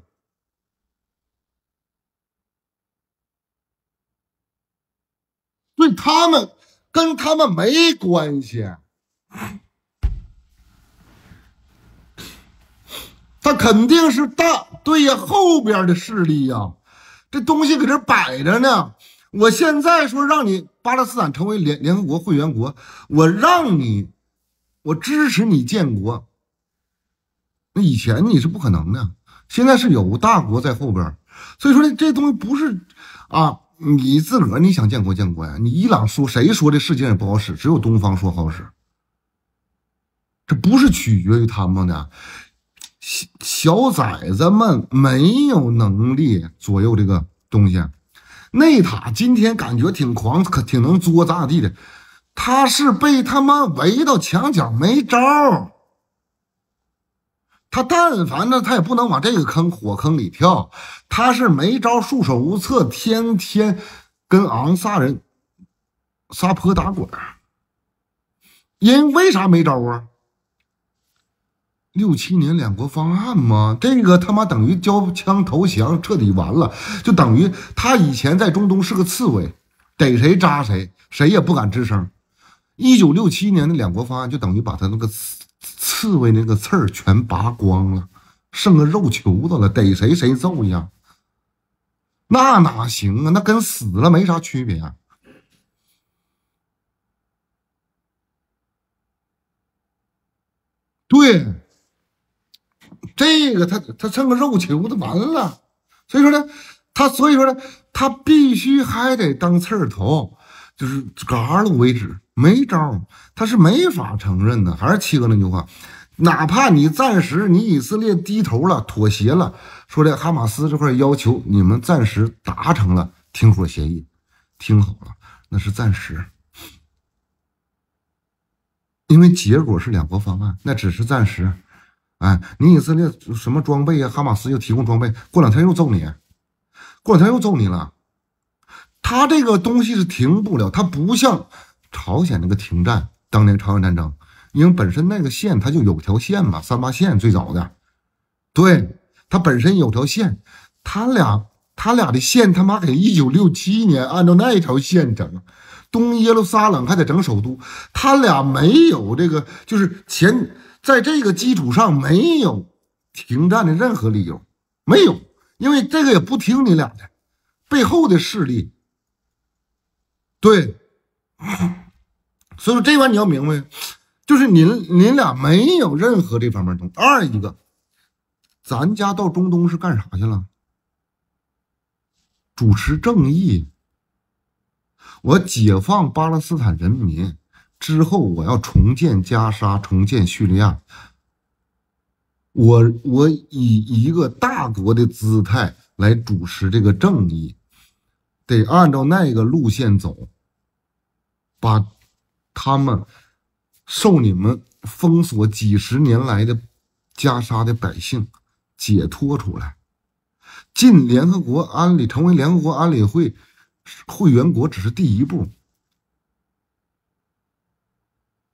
对他们，跟他们没关系。他肯定是大对呀，后边的势力呀，这东西搁这摆着呢。我现在说让你巴勒斯坦成为联联合国会员国，我让你，我支持你建国。那以前你是不可能的，现在是有大国在后边，所以说呢，这东西不是啊。你自个儿你想建国建国呀？你伊朗说谁说的世界上不好使？只有东方说好使。这不是取决于他们的小小崽子们没有能力左右这个东西。内塔今天感觉挺狂，可挺能作咋咋地的。他是被他妈围到墙角没招儿他但凡呢，他也不能往这个坑火坑里跳。他是没招，束手无策，天天跟昂萨人撒泼打滚。因为啥没招啊？六七年两国方案吗？这个他妈等于交枪投降，彻底完了。就等于他以前在中东是个刺猬，逮谁扎谁，谁也不敢吱声。一九六七年的两国方案，就等于把他那个刺刺。猬那个刺儿全拔光了，剩个肉球子了，逮谁谁揍一样。那哪行啊？那跟死了没啥区别啊。对，这个他他剩个肉球子完了。所以说呢，他所以说呢，他必须还得当刺儿头，就是嘎了为止。没招，他是没法承认的。还是七哥那句话，哪怕你暂时你以色列低头了、妥协了，说的哈马斯这块要求你们暂时达成了停火协议，听好了，那是暂时，因为结果是两国方案，那只是暂时。哎，你以色列什么装备呀？哈马斯又提供装备，过两天又揍你，过两天又揍你了。他这个东西是停不了，他不像。朝鲜那个停战，当年朝鲜战争，因为本身那个线它就有条线嘛，三八线最早的，对，它本身有条线，他俩他俩的线他妈给一九六七年按照那条线整，东耶路撒冷还得整首都，他俩没有这个，就是前在这个基础上没有停战的任何理由，没有，因为这个也不听你俩的，背后的势力，对。所以说这块你要明白，就是您您俩没有任何这方面东。二一个，咱家到中东是干啥去了？主持正义。我解放巴勒斯坦人民之后，我要重建加沙，重建叙利亚。我我以一个大国的姿态来主持这个正义，得按照那个路线走，把。他们受你们封锁几十年来的加沙的百姓解脱出来，进联合国安理，成为联合国安理会会员国只是第一步。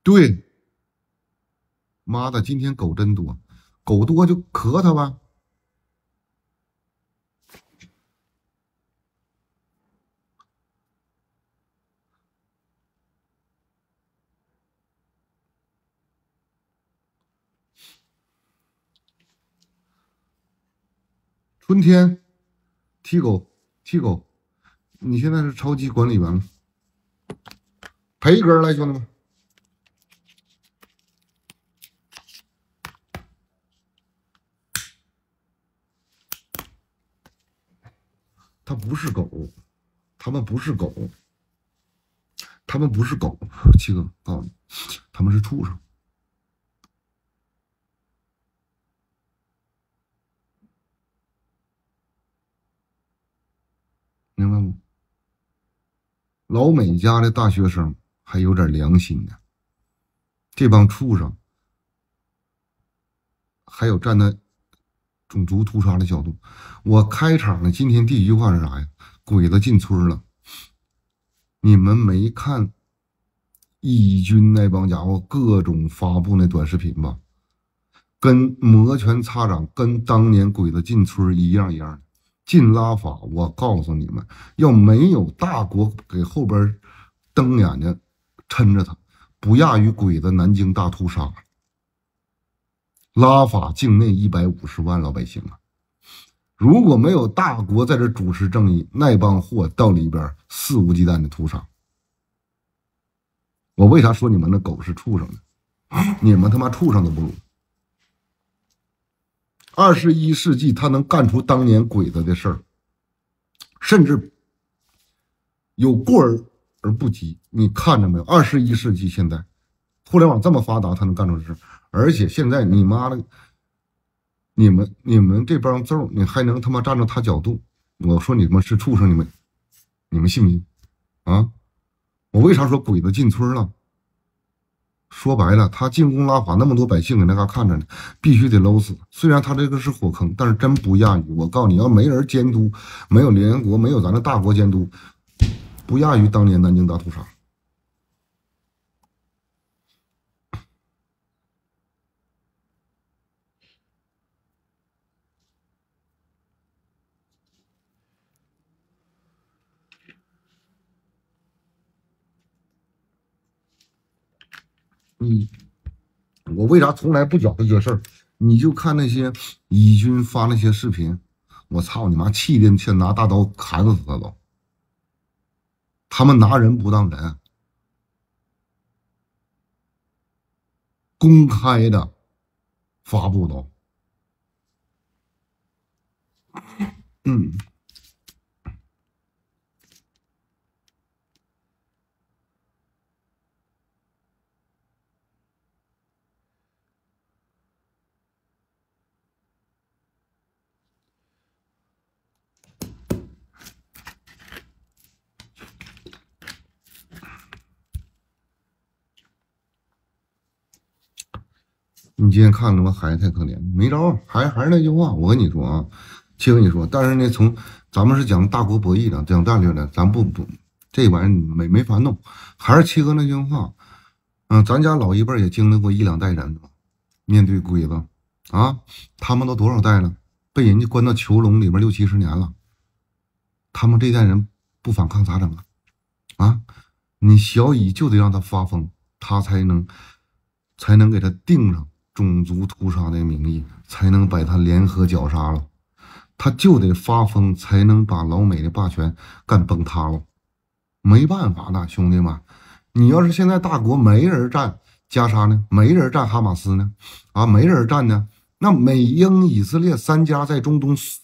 对，妈的，今天狗真多，狗多就磕他吧。春天，踢狗，踢狗，你现在是超级管理员赔一根来，兄弟们。他不是狗，他们不是狗，他们不是狗，七哥告诉你，他们是畜生。明白吗？老美家的大学生还有点良心呢，这帮畜生还有站在种族屠杀的角度。我开场呢，今天第一句话是啥呀？鬼子进村了。你们没看义军那帮家伙各种发布那短视频吧？跟摩拳擦掌，跟当年鬼子进村一样一样。进拉法，我告诉你们，要没有大国给后边瞪眼睛抻着他，不亚于鬼子南京大屠杀。拉法境内一百五十万老百姓啊，如果没有大国在这主持正义，那帮货到里边肆无忌惮的屠杀。我为啥说你们那狗是畜生呢？你们他妈畜生都不如。二十一世纪，他能干出当年鬼子的事儿，甚至有过而而不及。你看着没有？二十一世纪现在，互联网这么发达，他能干出这事而且现在你妈的，你们你们这帮揍，你还能他妈站着他角度？我说你他妈是畜生，你们你们信不信？啊？我为啥说鬼子进村了？说白了，他进攻拉法，那么多百姓搁那嘎看着呢，必须得搂死。虽然他这个是火坑，但是真不亚于我告诉你，要没人监督，没有联合国，没有咱的大国监督，不亚于当年南京大屠杀。你，我为啥从来不讲这些事儿？你就看那些以军发那些视频，我操你妈，气的想拿大刀砍死他都。他们拿人不当人，公开的发布都，嗯。你今天看着我孩子太可怜，没招儿，还还是那句话，我跟你说啊，亲跟你说，但是呢，从咱们是讲大国博弈的，讲战略的，咱不不这玩意儿没没法弄，还是七哥那句话，嗯，咱家老一辈也经历过一两代人，面对鬼子啊，他们都多少代了，被人家关到囚笼里边六七十年了，他们这代人不反抗咋整啊？啊，你小乙就得让他发疯，他才能才能给他定上。种族屠杀的名义，才能把他联合绞杀了，他就得发疯，才能把老美的霸权干崩塌了。没办法呢，兄弟们，你要是现在大国没人战加沙呢，没人战哈马斯呢，啊，没人战呢，那美英以色列三家在中东肆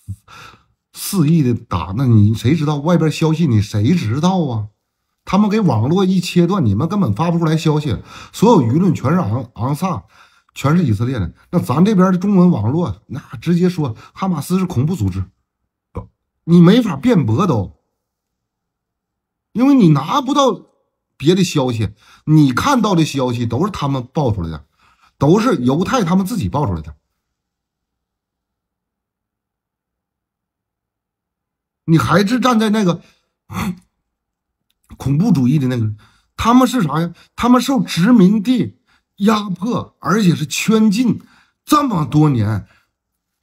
肆意的打，那你谁知道外边消息？你谁知道啊？他们给网络一切断，你们根本发不出来消息，所有舆论全是昂昂萨。全是以色列的，那咱这边的中文网络那直接说哈马斯是恐怖组织，你没法辩驳都，因为你拿不到别的消息，你看到的消息都是他们爆出来的，都是犹太他们自己爆出来的，你还是站在那个 恐怖主义的那个，他们是啥呀？他们受殖民地。压迫，而且是圈禁这么多年，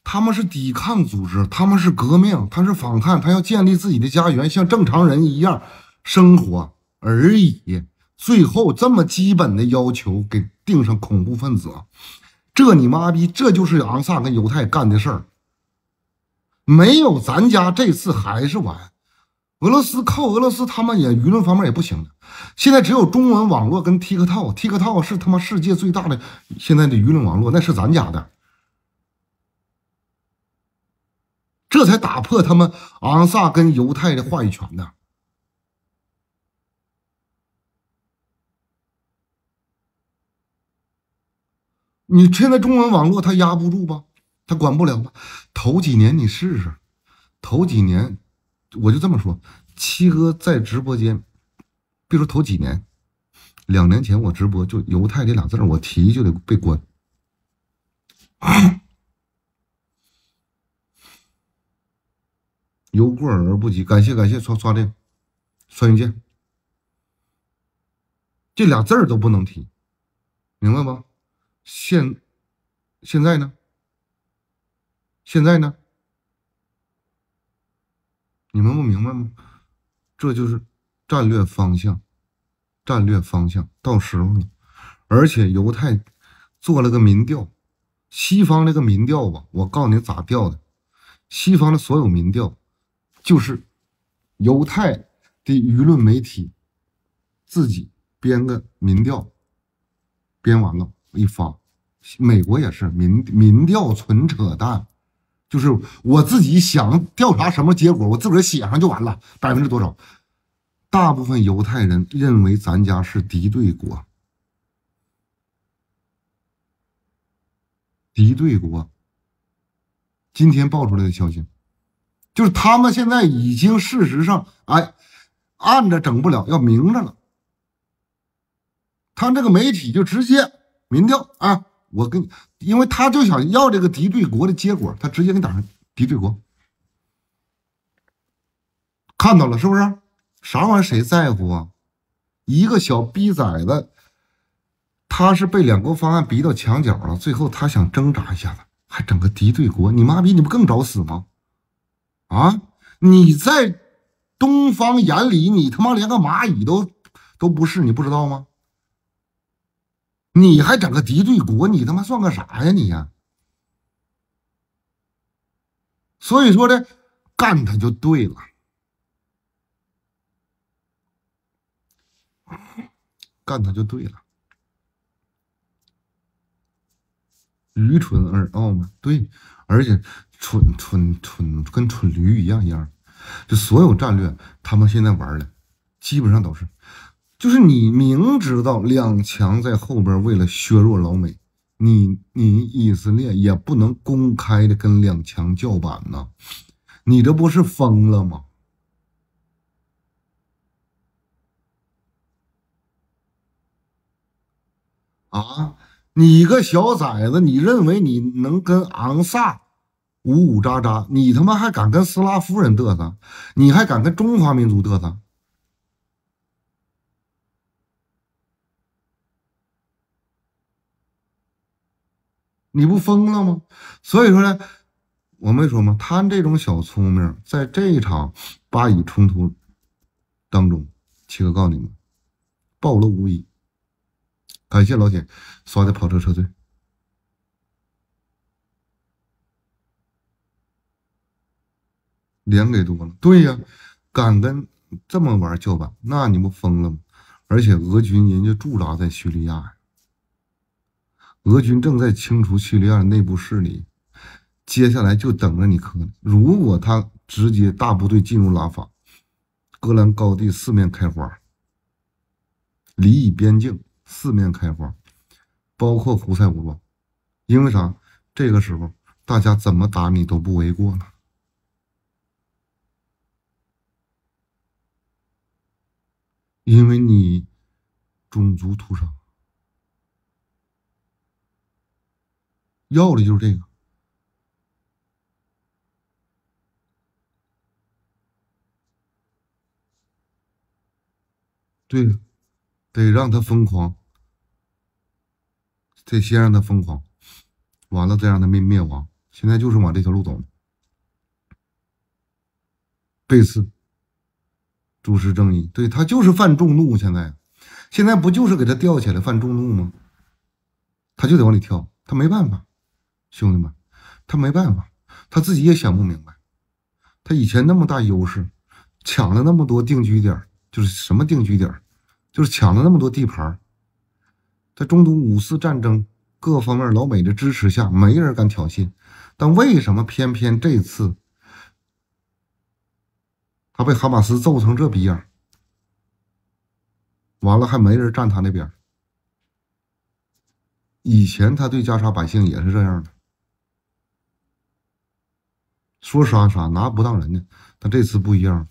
他们是抵抗组织，他们是革命，他是反抗，他要建立自己的家园，像正常人一样生活而已。最后这么基本的要求给定上恐怖分子，这你妈逼，这就是昂萨跟犹太干的事儿。没有咱家这次还是完。俄罗斯靠俄罗斯，他们也舆论方面也不行现在只有中文网络跟 TikTok，TikTok 是他妈世界最大的现在的舆论网络，那是咱家的，这才打破他们昂萨跟犹太的话语权呢。你现在中文网络他压不住吧？他管不了吧？头几年你试试，头几年。我就这么说，七哥在直播间别说头几年，两年前我直播就犹太这俩字儿我提就得被关。有过而不及，感谢感谢刷刷这双鱼剑，这俩字儿都不能提，明白吗？现现在呢？现在呢？你们不明白吗？这就是战略方向，战略方向到时候了。而且犹太做了个民调，西方那个民调吧，我告诉你咋调的。西方的所有民调，就是犹太的舆论媒体自己编个民调，编完了一发。美国也是民民调纯扯淡。就是我自己想调查什么结果，我自个儿写上就完了。百分之多少？大部分犹太人认为咱家是敌对国，敌对国。今天爆出来的消息，就是他们现在已经事实上，哎，暗着整不了，要明着了。他这个媒体就直接民调啊。我跟你，因为他就想要这个敌对国的结果，他直接给你打上敌对国。看到了是不是？啥玩意儿谁在乎啊？一个小逼崽子，他是被两国方案逼到墙角了，最后他想挣扎一下子，还整个敌对国，你妈逼，你不更找死吗？啊！你在东方眼里，你他妈连个蚂蚁都都不是，你不知道吗？你还整个敌对国，你他妈算个啥呀你呀？所以说呢，干他就对了，干他就对了，愚蠢而傲慢，对，而且蠢蠢蠢跟蠢驴一样一样，就所有战略，他们现在玩的基本上都是。就是你明知道两强在后边，为了削弱老美，你你以色列也不能公开的跟两强叫板呐，你这不是疯了吗？啊，你个小崽子，你认为你能跟昂萨呜呜喳喳？你他妈还敢跟斯拉夫人嘚瑟？你还敢跟中华民族嘚瑟？你不疯了吗？所以说呢，我没说吗？他这种小聪明，在这一场巴以冲突当中，七哥告诉你们，暴露无遗。感谢老铁刷的跑车车队，脸给多了。对呀，敢跟这么玩叫板，那你不疯了吗？而且俄军人家驻扎在叙利亚呀。俄军正在清除叙利亚内部势力，接下来就等着你磕。如果他直接大部队进入拉法，戈兰高地四面开花，黎以边境四面开花，包括胡塞武装。因为啥？这个时候大家怎么打你都不为过了，因为你种族屠杀。要的就是这个，对，得让他疯狂，得先让他疯狂，完了再让他灭灭亡。现在就是往这条路走。背刺主持正义，对他就是犯众怒。现在，现在不就是给他吊起来犯众怒吗？他就得往里跳，他没办法。兄弟们，他没办法，他自己也想不明白。他以前那么大优势，抢了那么多定居点，就是什么定居点，就是抢了那么多地盘。在中东五四战争各方面老美的支持下，没人敢挑衅。但为什么偏偏这次他被哈马斯揍成这逼样？完了还没人站他那边。以前他对加沙百姓也是这样的。说啥啥拿不当人呢，他这次不一样，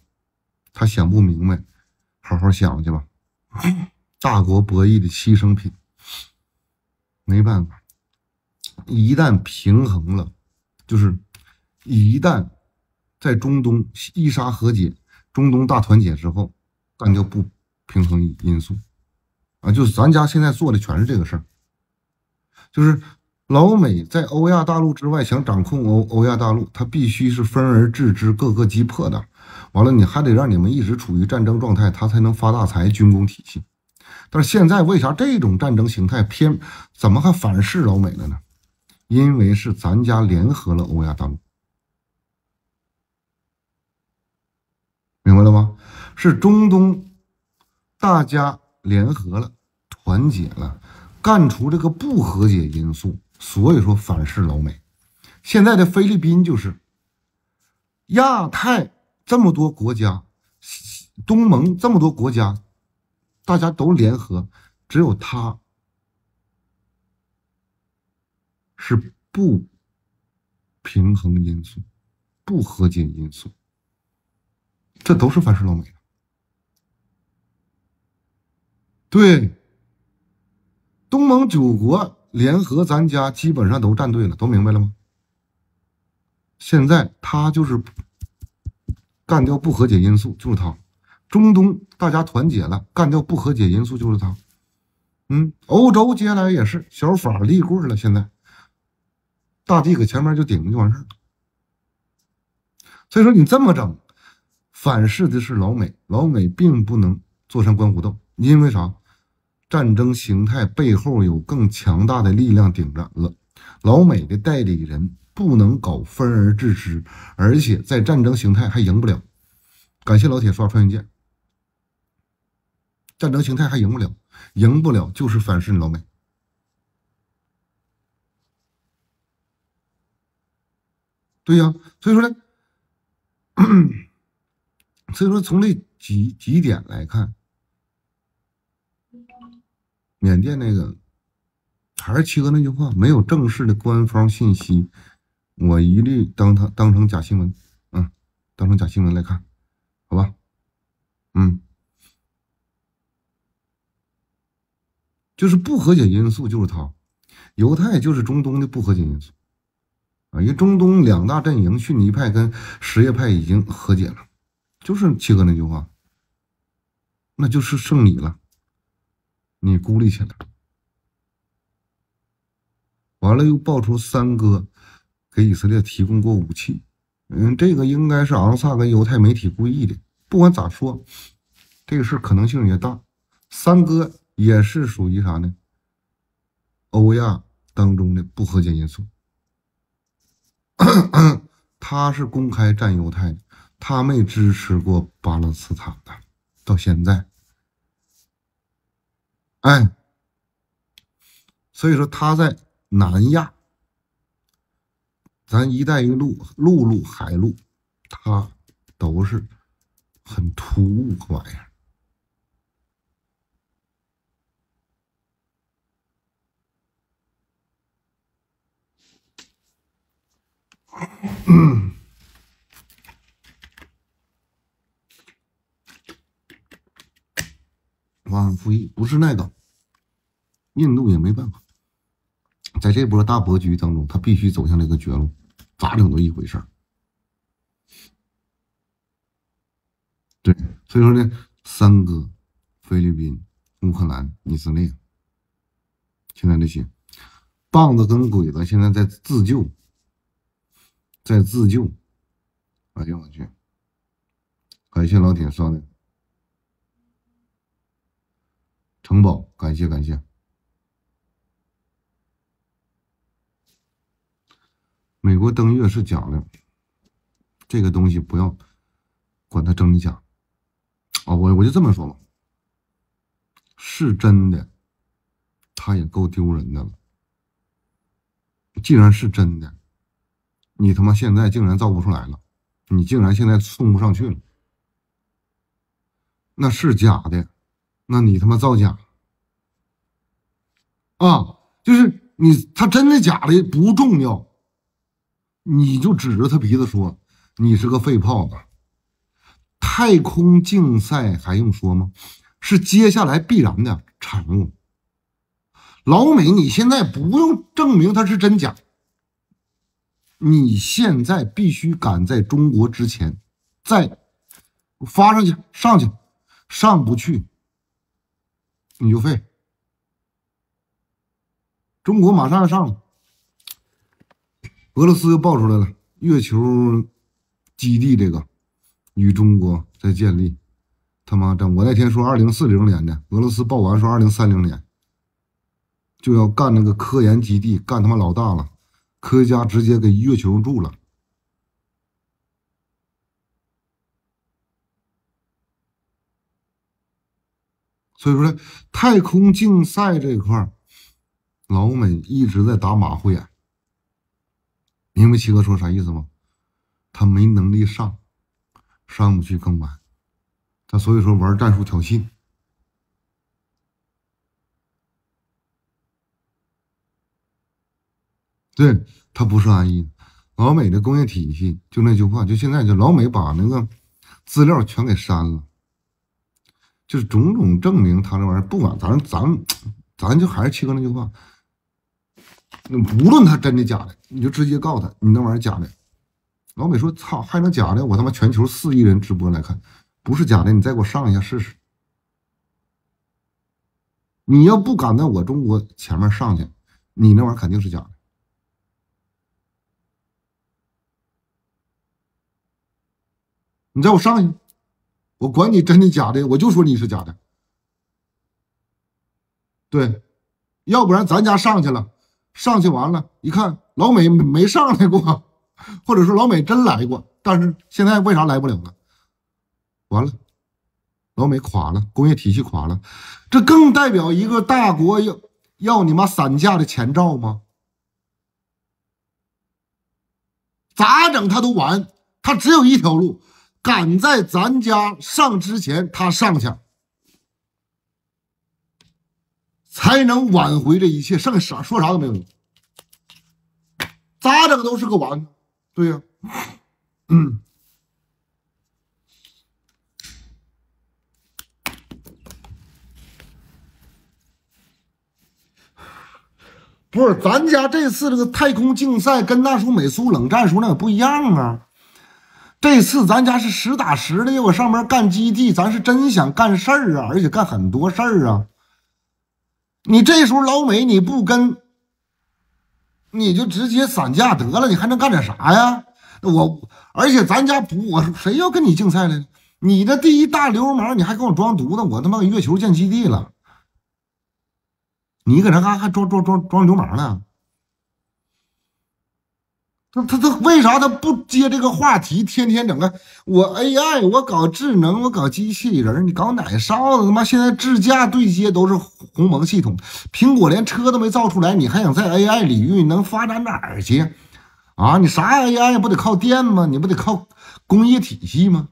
他想不明白，好好想去吧。大国博弈的牺牲品。没办法，一旦平衡了，就是一旦在中东伊沙和解、中东大团结之后，干掉不平衡因素啊，就是咱家现在做的全是这个事儿，就是老美在欧亚大陆之外想掌控欧欧亚大陆，他必须是分而治之，各个击破的。完了，你还得让你们一直处于战争状态，他才能发大财，军工体系。但是现在为啥这种战争形态偏怎么还反噬老美了呢？因为是咱家联合了欧亚大陆，明白了吗？是中东大家联合了，团结了，干出这个不和解因素，所以说反噬老美。现在的菲律宾就是亚太这么多国家，东盟这么多国家。大家都联合，只有他是不平衡因素、不和解因素，这都是反噬老美。对，东盟九国联合咱家，基本上都站队了，都明白了吗？现在他就是干掉不和解因素，就是他。中东大家团结了，干掉不和解因素就是他。嗯，欧洲接下来也是小法立棍了，现在大帝搁前面就顶就完事儿。所以说你这么整，反噬的是老美，老美并不能坐山观虎斗，因为啥？战争形态背后有更强大的力量顶着了，老美的代理人不能搞分而治之，而且在战争形态还赢不了。感谢老铁刷穿越剑。战争形态还赢不了，赢不了就是反噬老美。对呀，所以说呢，所以说从这几几点来看，缅甸那个还是七哥那句话，没有正式的官方信息，我一律当他当成假新闻，嗯，当成假新闻来看，好吧，嗯。就是不和解因素，就是他，犹太就是中东的不和解因素啊！因为中东两大阵营，逊尼派跟什叶派已经和解了，就是七哥那句话，那就是剩你了，你孤立起来，完了又爆出三哥给以色列提供过武器，嗯，这个应该是昂萨跟犹太媒体故意的，不管咋说，这个事可能性也大，三哥。也是属于啥呢？欧亚当中的不和解因素。他是公开站犹太的，他没支持过巴勒斯坦的，到现在。哎，所以说他在南亚，咱“一带一路”陆路、海路，他都是很突兀个玩意儿。嗯，忘恩负义不是那个，印度也没办法，在这波大博局当中，他必须走向这个绝路，咋整都一回事儿。对，所以说呢，三哥、菲律宾、乌克兰、以色列，现在这些棒子跟鬼子现在在自救。在自救，哎呦我去！感谢老铁刷的城堡，感谢感谢。美国登月是假的，这个东西不要管它真假。啊，我我就这么说吧，是真的，他也够丢人的了。既然是真的。你他妈现在竟然造不出来了，你竟然现在送不上去了，那是假的，那你他妈造假啊！就是你他真的假的不重要，你就指着他鼻子说你是个废炮子。太空竞赛还用说吗？是接下来必然的产物。老美，你现在不用证明它是真假，你现在必须赶在中国之前再发上去，上去，上不去你就废。中国马上要上了，俄罗斯又爆出来了月球基地，这个与中国在建立。他妈的，我那天说二零四零年的，俄罗斯报完说二零三零年就要干那个科研基地，干他妈老大了，科学家直接给月球住了。所以说，太空竞赛这块儿。老美一直在打马虎眼，明白七哥说啥意思吗？他没能力上，上不去更完。他所以说玩战术挑衅，对他不是安逸。老美的工业体系就那句话，就现在就老美把那个资料全给删了，就是种种证明他这玩意儿不管咱咱咱就还是七哥那句话。那无论他真的假的，你就直接告诉他，你那玩意儿假的。老美说：“操，还能假的？我他妈全球四亿人直播来看，不是假的，你再给我上一下试试。你要不敢在我中国前面上去，你那玩意儿肯定是假的。你再给我上去，我管你真的假的，我就说你是假的。对，要不然咱家上去了。”上去完了，一看老美没上来过，或者说老美真来过，但是现在为啥来不了了？完了，老美垮了，工业体系垮了，这更代表一个大国要要你妈散架的前兆吗？咋整他都完，他只有一条路，赶在咱家上之前他上去。才能挽回这一切，剩下啥说啥都没有用，咋整都是个完，对呀，嗯，不是，咱家这次这个太空竞赛跟那时候美苏冷战时候那个不一样啊，这次咱家是实打实的我上面干基地，咱是真想干事儿啊，而且干很多事儿啊。你这时候老美你不跟，你就直接散架得了，你还能干点啥呀？我而且咱家不，我谁要跟你竞赛呢？你的第一大流氓，你还跟我装犊子？我他妈月球建基地了，你搁这还还装装装装流氓呢？他他他为啥他不接这个话题？天天整个我 AI，我搞智能，我搞机器人，你搞哪哨子？他妈现在智驾对接都是鸿蒙系统，苹果连车都没造出来，你还想在 AI 领域能发展哪儿去？啊，你啥 AI 不得靠电吗？你不得靠工业体系吗？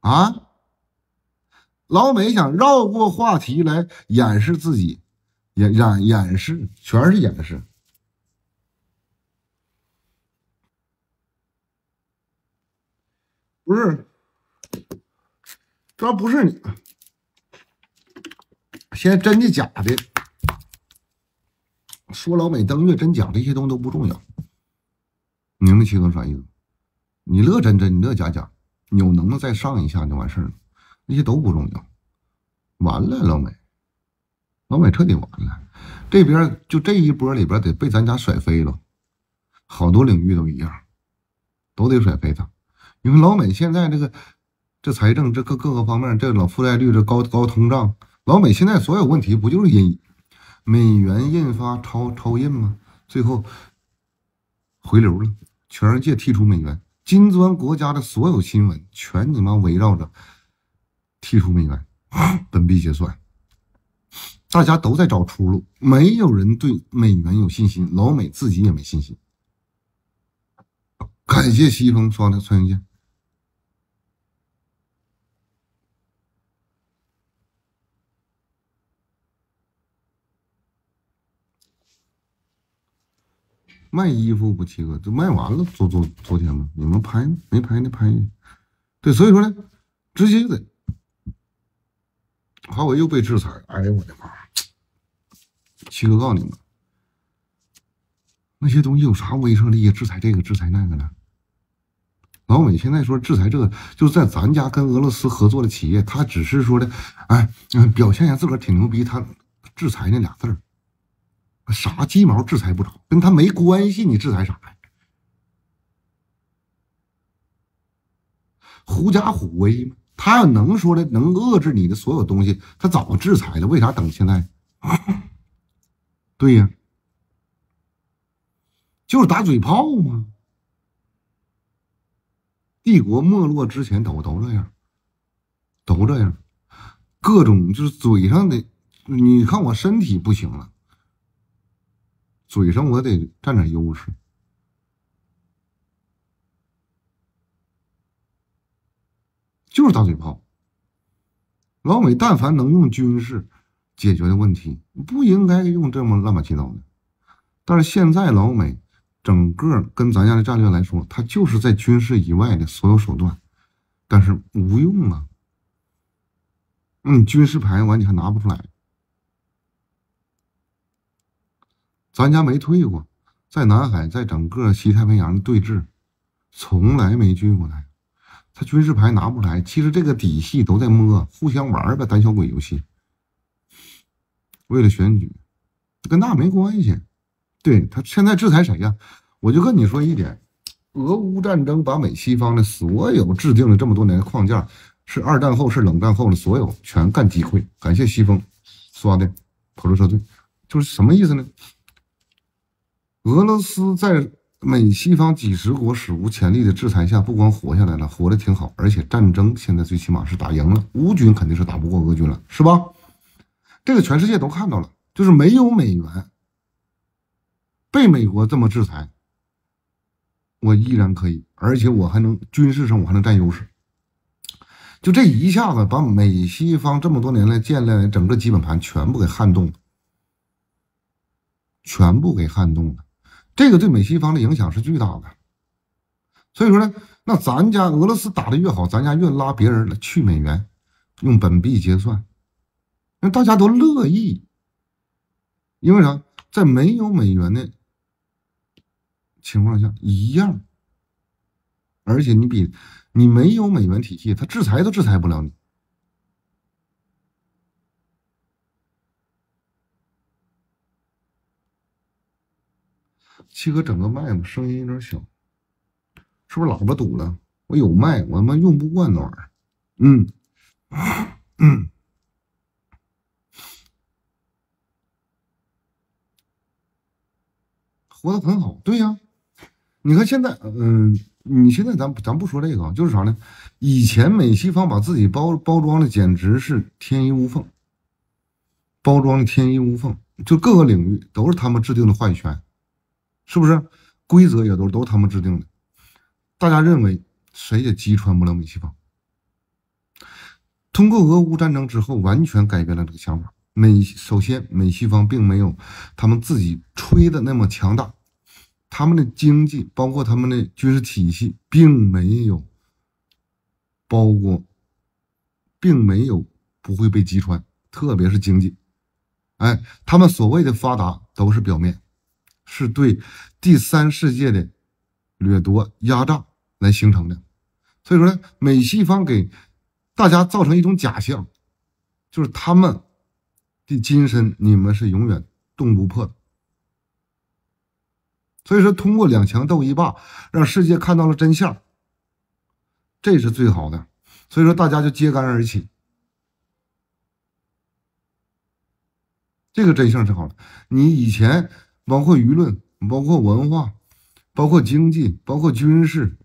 啊，老美想绕过话题来掩饰自己。掩掩掩饰，全是掩饰。不是，这不是你。现在真的假的？说老美登月真假，这些东西都不重要。明白清楚啥意思？你乐真真，你乐假假，你有能耐再上一下就完事儿了。那些都不重要。完了，老美。老美彻底完了，这边就这一波里边得被咱家甩飞了，好多领域都一样，都得甩飞他，因为老美现在这个这财政这各各个方面，这老负债率这高高通胀，老美现在所有问题不就是因美元印发超超印吗？最后回流了，全世界剔除美元，金砖国家的所有新闻全你妈围绕着剔除美元，本币结算。大家都在找出路，没有人对美元有信心，老美自己也没信心。感谢西风刷的穿云箭，卖衣服不七哥，就卖完了，昨昨昨天吗？你们拍没拍呢？拍对，所以说呢，直接的。华为又被制裁了，哎呦我的妈！七哥告诉你们，那些东西有啥威慑力啊？制裁这个，制裁那个的？老美现在说制裁这个，就是在咱家跟俄罗斯合作的企业，他只是说的，哎，表现一下自个儿挺牛逼，他制裁那俩字儿，啥鸡毛制裁不着，跟他没关系，你制裁啥呀？狐假虎威吗？他要能说的，能遏制你的所有东西，他早制裁了，为啥等现在？对呀，就是打嘴炮嘛。帝国没落之前都都这样，都这样，各种就是嘴上的，你看我身体不行了，嘴上我得占点优势，就是打嘴炮。老美但凡能用军事解决的问题，不应该用这么乱八七糟的。但是现在老美。整个跟咱家的战略来说，他就是在军事以外的所有手段，但是无用啊！嗯，军事牌完你还拿不出来，咱家没退过，在南海，在整个西太平洋的对峙，从来没拒过他。他军事牌拿不出来，其实这个底细都在摸，互相玩呗，胆小鬼游戏。为了选举，跟那没关系。对他现在制裁谁呀？我就跟你说一点，俄乌战争把美西方的所有制定了这么多年的框架，是二战后是冷战后的所有全干击溃。感谢西风刷的普罗车队，就是什么意思呢？俄罗斯在美西方几十国史无前例的制裁下，不光活下来了，活得挺好，而且战争现在最起码是打赢了，乌军肯定是打不过俄军了，是吧？这个全世界都看到了，就是没有美元。被美国这么制裁，我依然可以，而且我还能军事上我还能占优势。就这一下子，把美西方这么多年来建立的整个基本盘全部给撼动了，全部给撼动了。这个对美西方的影响是巨大的。所以说呢，那咱家俄罗斯打的越好，咱家越拉别人来去美元，用本币结算，那大家都乐意。因为啥？在没有美元的。情况下一样，而且你比你没有美元体系，他制裁都制裁不了你。七哥整个麦嘛，声音有点小，是不是喇叭堵了？我有麦，我他妈用不惯那玩意儿。嗯嗯，活的很好，对呀。你看现在，嗯，你现在咱咱不说这个，就是啥呢？以前美西方把自己包包装的简直是天衣无缝，包装的天衣无缝，就各个领域都是他们制定的话语权，是不是？规则也都都他们制定的，大家认为谁也击穿不了美西方。通过俄乌战争之后，完全改变了这个想法。美首先，美西方并没有他们自己吹的那么强大。他们的经济，包括他们的军事体系，并没有包括，并没有不会被击穿，特别是经济。哎，他们所谓的发达都是表面，是对第三世界的掠夺、压榨来形成的。所以说呢，美西方给大家造成一种假象，就是他们的金身，你们是永远动不破的。所以说，通过两强斗一霸，让世界看到了真相，这是最好的。所以说，大家就揭竿而起，这个真相是好的。你以前包括舆论、包括文化、包括经济、包括军事，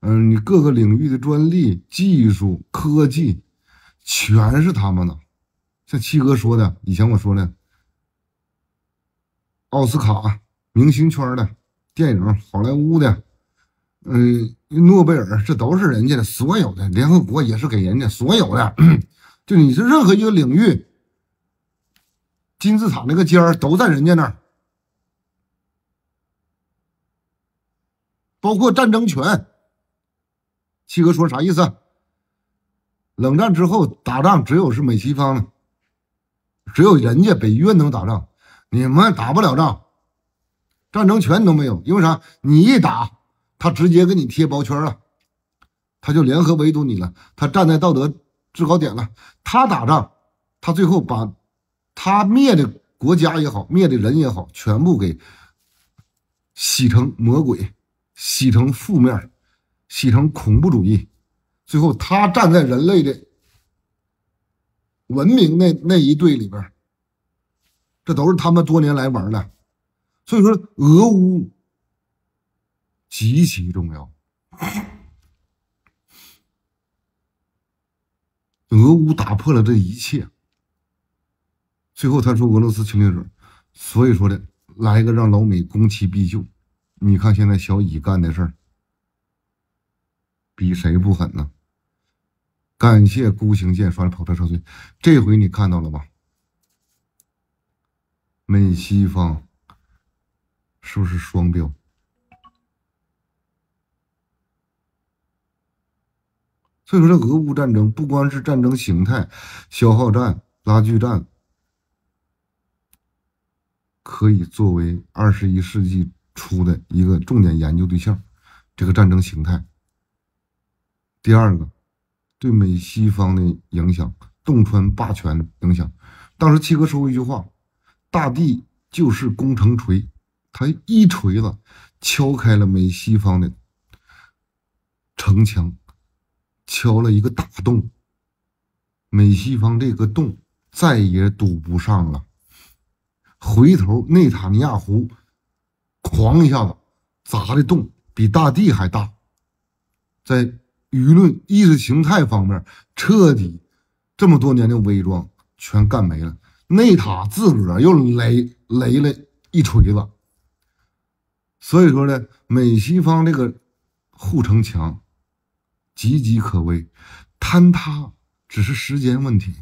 嗯，你各个领域的专利、技术、科技，全是他们的。像七哥说的，以前我说的，奥斯卡、明星圈的。电影、好莱坞的，嗯，诺贝尔，这都是人家的，所有的联合国也是给人家所有的，就你是任何一个领域，金字塔那个尖儿都在人家那儿，包括战争权。七哥说啥意思？冷战之后打仗只有是美西方的，只有人家北约能打仗，你们打不了仗，战争权都没有。因为啥？你一打，他直接给你贴包圈了，他就联合围堵你了，他站在道德制高点了。他打仗，他最后把他灭的国家也好，灭的人也好，全部给洗成魔鬼，洗成负面，洗成恐怖主义。最后，他站在人类的文明那那一队里边，这都是他们多年来玩的。所以说，俄乌极其重要。俄乌打破了这一切。最后，他说俄罗斯侵略者，所以说的来一个让老美攻其必救。你看现在小乙干的事儿，比谁不狠呢？感谢孤行剑刷的跑车车队，这回你看到了吧？美西方是不是双标？所以说，这俄乌战争不光是战争形态，消耗战、拉锯战，可以作为二十一世纪初的一个重点研究对象。这个战争形态，第二个。对美西方的影响，洞穿霸权影响。当时七哥说过一句话：“大地就是攻城锤，他一锤子敲开了美西方的城墙，敲了一个大洞。美西方这个洞再也堵不上了。回头内塔尼亚胡哐一下子砸的洞比大地还大，在。”舆论意识形态方面彻底，这么多年的伪装全干没了。内塔自个儿又雷雷了一锤子，所以说呢，美西方这个护城墙岌岌可危，坍塌只是时间问题，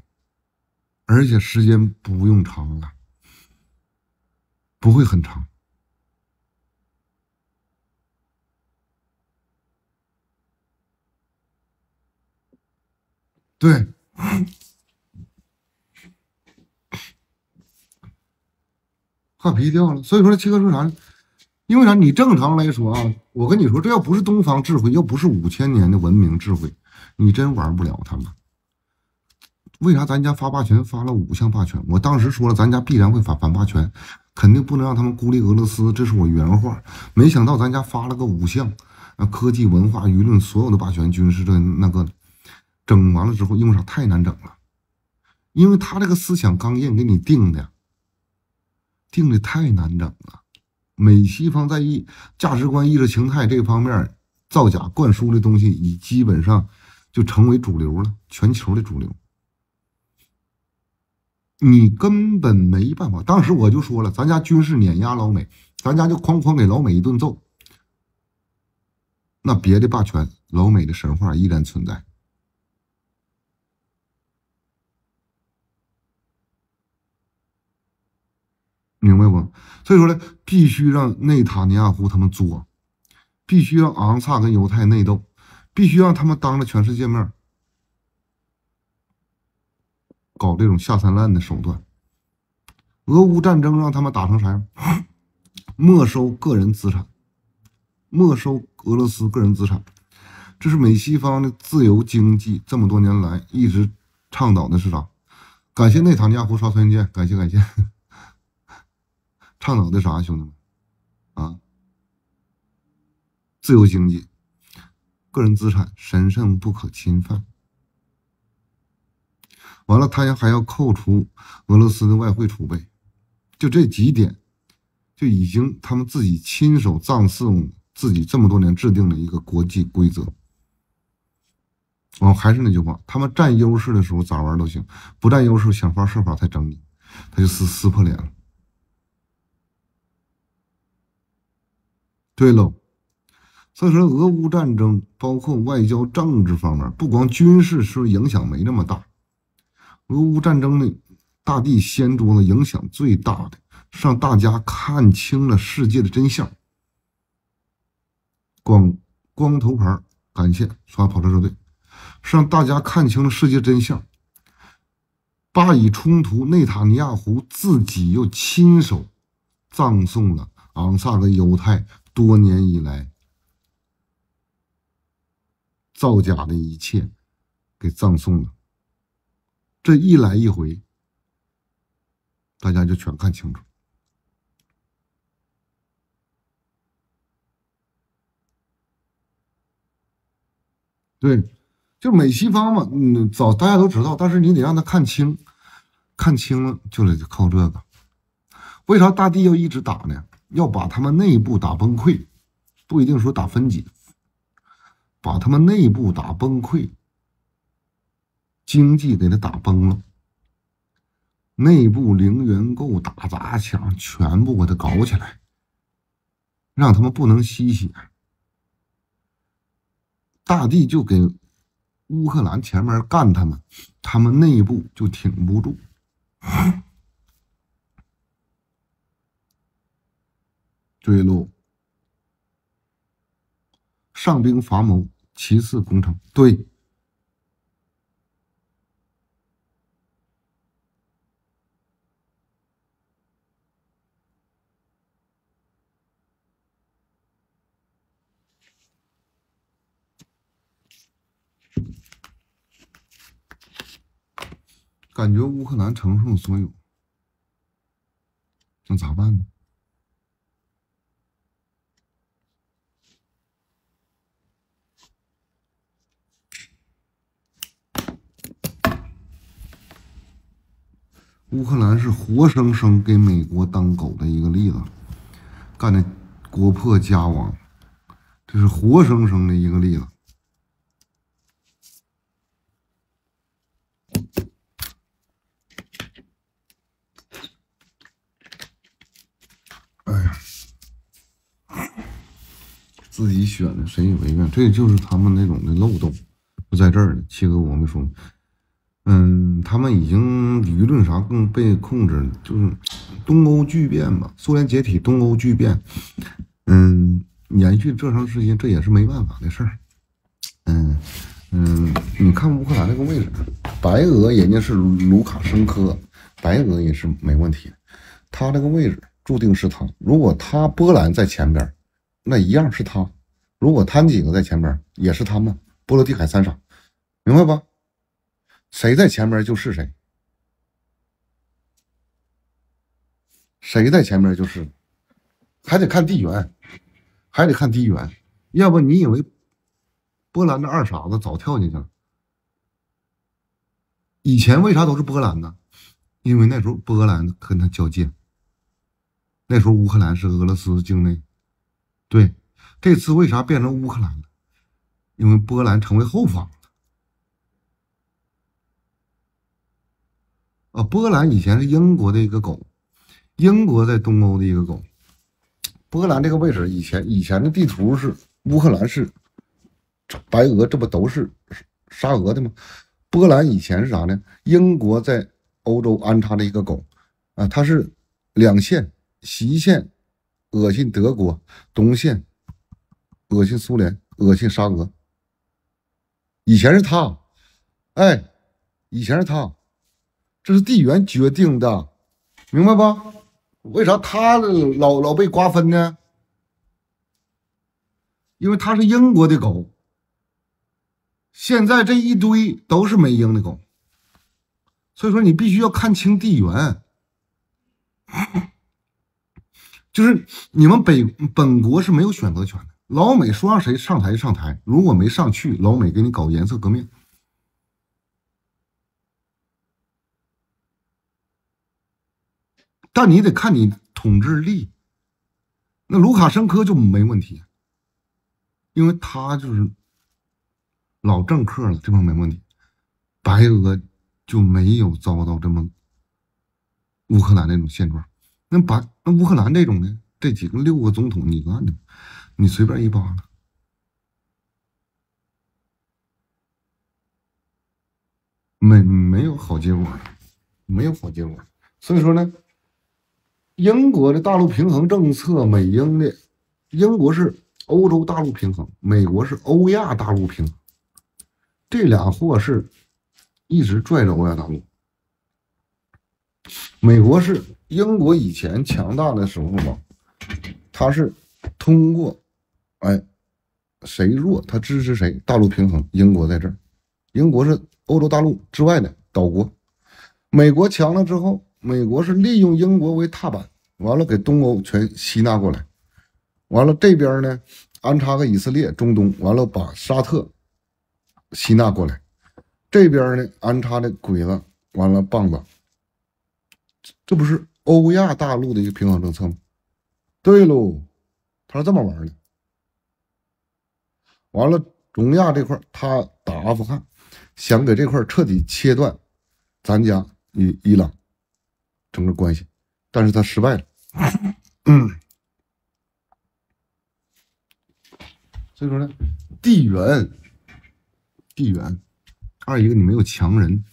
而且时间不用长了，不会很长。对，画皮掉了。所以说，七哥说啥呢？因为啥？你正常来说啊，我跟你说，这要不是东方智慧，要不是五千年的文明智慧，你真玩不了他们。为啥咱家发霸权发了五项霸权？我当时说了，咱家必然会反反霸权，肯定不能让他们孤立俄罗斯，这是我原话。没想到咱家发了个五项，啊，科技、文化、舆论，所有的霸权、军事这那个。整完了之后，用啥太难整了，因为他这个思想钢印给你定的，定的太难整了。美西方在意价值观、意识形态这方面造假灌输的东西，已基本上就成为主流了，全球的主流。你根本没办法。当时我就说了，咱家军事碾压老美，咱家就哐哐给老美一顿揍。那别的霸权，老美的神话依然存在。明白不？所以说呢，必须让内塔尼亚胡他们作，必须让昂萨跟犹太内斗，必须让他们当着全世界面搞这种下三滥的手段。俄乌战争让他们打成啥样？没收个人资产，没收俄罗斯个人资产，这是美西方的自由经济这么多年来一直倡导的是啥？感谢内塔尼亚胡刷双键，感谢感谢。倡导的啥，兄弟们？啊，自由经济，个人资产神圣不可侵犯。完了，他要还要扣除俄罗斯的外汇储备，就这几点，就已经他们自己亲手葬送自己这么多年制定的一个国际规则。哦，还是那句话，他们占优势的时候咋玩都行，不占优势想方设法才整你，他就撕撕破脸了。对喽，所以说俄乌战争包括外交政治方面，不光军事是影响没那么大。俄乌战争的大地掀桌子影响最大的，让大家看清了世界的真相。光光头牌，感谢刷跑车车队，让大家看清了世界真相。巴以冲突，内塔尼亚胡自己又亲手葬送了昂萨的犹太多年以来造假的一切，给葬送了。这一来一回，大家就全看清楚。对，就美西方嘛，嗯，早大家都知道，但是你得让他看清，看清了就得靠这个。为啥大帝要一直打呢？要把他们内部打崩溃，不一定说打分解，把他们内部打崩溃，经济给他打崩了，内部零元购、打砸抢全部给他搞起来，让他们不能吸血。大地就给乌克兰前面干他们，他们内部就挺不住。对喽，上兵伐谋，其次攻城。对。感觉乌克兰承受所有，那咋办呢？乌克兰是活生生给美国当狗的一个例子，干的国破家亡，这是活生生的一个例子。哎呀自己选的，谁也没怨，这就是他们那种的漏洞，不在这儿呢。七哥，我们说，嗯，他们已经舆论啥更被控制，就是东欧巨变吧，苏联解体，东欧巨变，嗯，延续这长时间，这也是没办法的事儿。嗯嗯，你看乌克兰那个位置，白俄人家是卢卡申科，白俄也是没问题，他那个位置注定是他。如果他波兰在前边。那一样是他，如果他们几个在前边，也是他们波罗的海三傻，明白吧？谁在前面就是谁，谁在前面就是，还得看地缘，还得看地缘，要不你以为波兰的二傻子早跳进去了？以前为啥都是波兰呢？因为那时候波兰跟他交界，那时候乌克兰是俄罗斯境内。对，这次为啥变成乌克兰了？因为波兰成为后方啊，波兰以前是英国的一个狗，英国在东欧的一个狗。波兰这个位置，以前以前的地图是乌克兰是白俄，这不都是沙俄的吗？波兰以前是啥呢？英国在欧洲安插的一个狗啊，它是两线西线。恶心德国东线，恶心苏联，恶心沙俄。以前是他，哎，以前是他，这是地缘决定的，明白不？为啥他老老被瓜分呢？因为他是英国的狗，现在这一堆都是美英的狗，所以说你必须要看清地缘。就是你们北本国是没有选择权的，老美说让谁上台就上台，如果没上去，老美给你搞颜色革命。但你得看你统治力，那卢卡申科就没问题，因为他就是老政客了，这方没问题。白俄就没有遭到这么乌克兰那种现状。那把那乌克兰这种的这几个六个总统，你看的，你随便一扒拉，没没有好结果，没有好结果。所以说呢，英国的大陆平衡政策，美英的，英国是欧洲大陆平衡，美国是欧亚大陆平衡。这俩货是一直拽着欧亚大陆。美国是英国以前强大的时候吧，他是通过哎谁弱他支持谁，大陆平衡。英国在这儿，英国是欧洲大陆之外的岛国。美国强了之后，美国是利用英国为踏板，完了给东欧全吸纳过来。完了这边呢，安插个以色列中东，完了把沙特吸纳过来。这边呢，安插的鬼子，完了棒子。这不是欧亚大陆的一个平衡政策吗？对喽，他是这么玩的。完了，中亚这块他打阿富汗，想给这块彻底切断咱家与伊朗整个关系，但是他失败了。嗯，所以说呢，地缘，地缘，二一个你没有强人，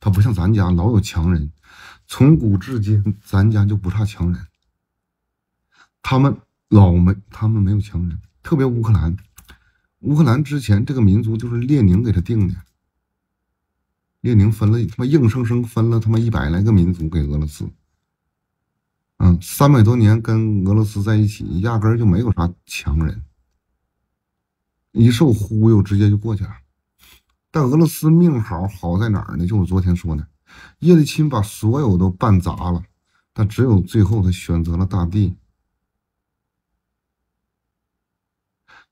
他不像咱家老有强人。从古至今，咱家就不差强人。他们老没，他们没有强人，特别乌克兰。乌克兰之前这个民族就是列宁给他定的，列宁分了他妈硬生生分了他妈一百来个民族给俄罗斯。嗯，三百多年跟俄罗斯在一起，压根儿就没有啥强人，一受忽悠直接就过去了。但俄罗斯命好，好在哪儿呢？就我昨天说的。叶利钦把所有都办砸了，但只有最后他选择了大地，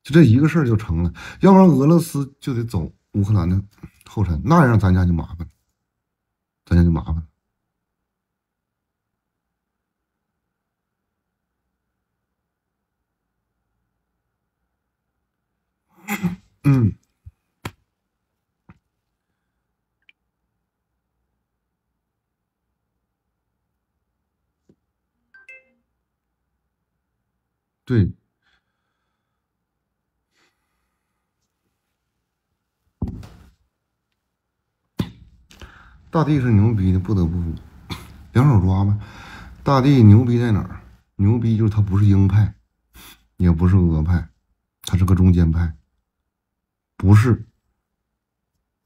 就这一个事儿就成了。要不然俄罗斯就得走乌克兰的后尘，那样咱家就麻烦了，咱家就麻烦了。嗯。对，大地是牛逼的，不得不服，两手抓吧。大地牛逼在哪儿？牛逼就是他不是鹰派，也不是俄派，他是个中间派，不是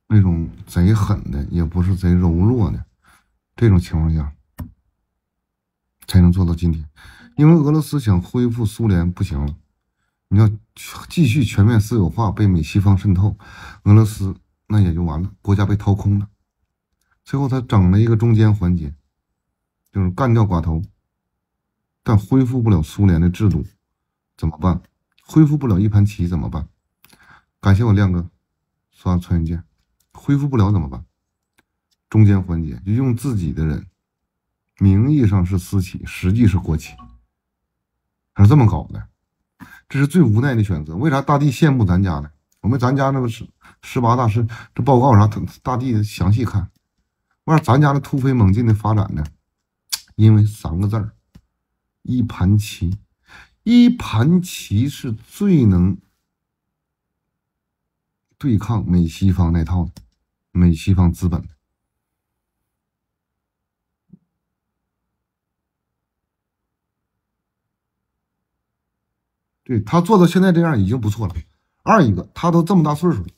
那种贼狠的，也不是贼柔弱的，这种情况下才能做到今天。因为俄罗斯想恢复苏联不行了，你要继续全面私有化，被美西方渗透，俄罗斯那也就完了，国家被掏空了。最后他整了一个中间环节，就是干掉寡头，但恢复不了苏联的制度，怎么办？恢复不了一盘棋怎么办？感谢我亮哥刷穿越键，恢复不了怎么办？中间环节就用自己的人，名义上是私企，实际是国企。他是这么搞的，这是最无奈的选择。为啥大地羡慕咱家呢？我们咱家那个十十八大师这报告啥，大地详细看。为啥咱家的突飞猛进的发展呢？因为三个字儿：一盘棋。一盘棋是最能对抗美西方那套的，美西方资本的。对他做到现在这样已经不错了。二一个，他都这么大岁数了，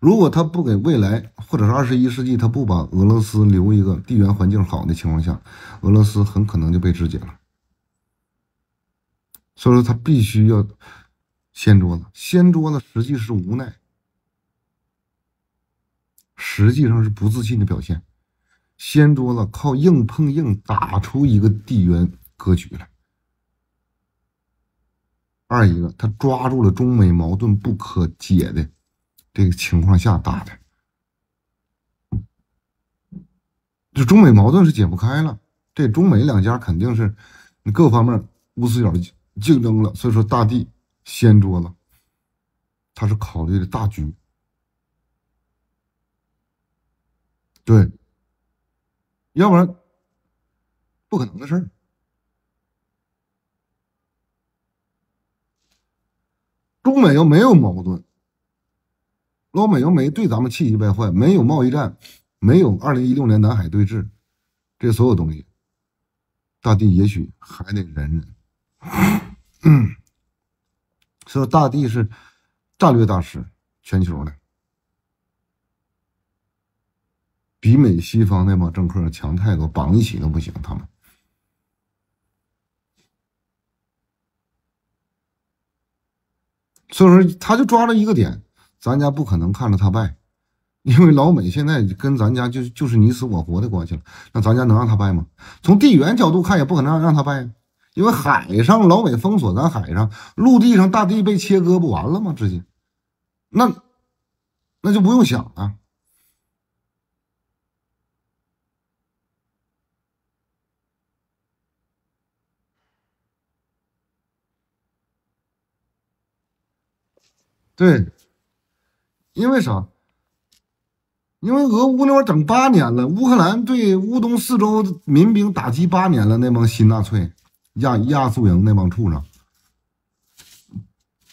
如果他不给未来或者是二十一世纪，他不把俄罗斯留一个地缘环境好的情况下，俄罗斯很可能就被肢解了。所以说他必须要掀桌子，掀桌子实际是无奈，实际上是不自信的表现。掀桌子靠硬碰硬打出一个地缘格局来。二一个，他抓住了中美矛盾不可解的这个情况下打的，就中美矛盾是解不开了，这中美两家肯定是各方面无死角的竞争了，所以说大地掀桌子，他是考虑的大局，对，要不然不可能的事儿。中美又没有矛盾，说美、英美对咱们气急败坏，没有贸易战，没有二零一六年南海对峙，这所有东西，大地也许还得忍忍。所以大地是战略大师，全球的，比美西方那帮政客强太多，绑一起都不行，他们。所以说，他就抓了一个点，咱家不可能看着他败，因为老美现在跟咱家就就是你死我活的关系了。那咱家能让他败吗？从地缘角度看，也不可能让他败。因为海上老美封锁咱海上，陆地上大地被切割，不完了吗？直接，那那就不用想了。对，因为啥？因为俄乌那边整八年了，乌克兰对乌东四周民兵打击八年了，那帮新纳粹。亚亚速营那帮畜生，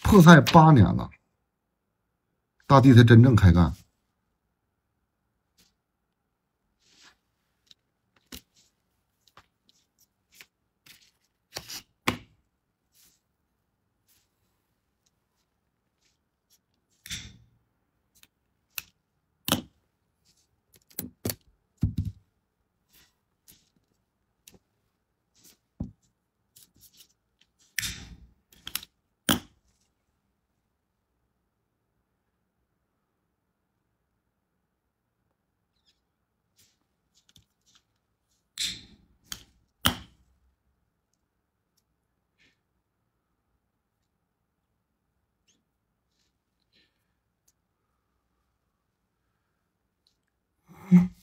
破菜八年了，大地才真正开干。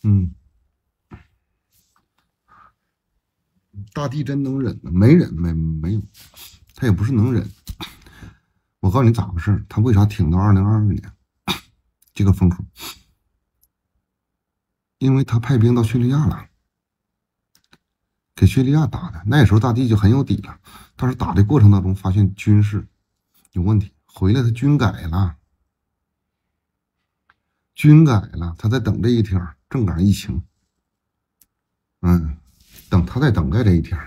嗯，大地真能忍吗？没忍，没没有，他也不是能忍。我告诉你咋回事他为啥挺到二零二二年 这个风口？因为他派兵到叙利亚了，给叙利亚打的。那时候大地就很有底了，但是打的过程当中发现军事有问题，回来他军改了。军改了，他在等这一天，正赶上疫情。嗯，等他在等待这一天。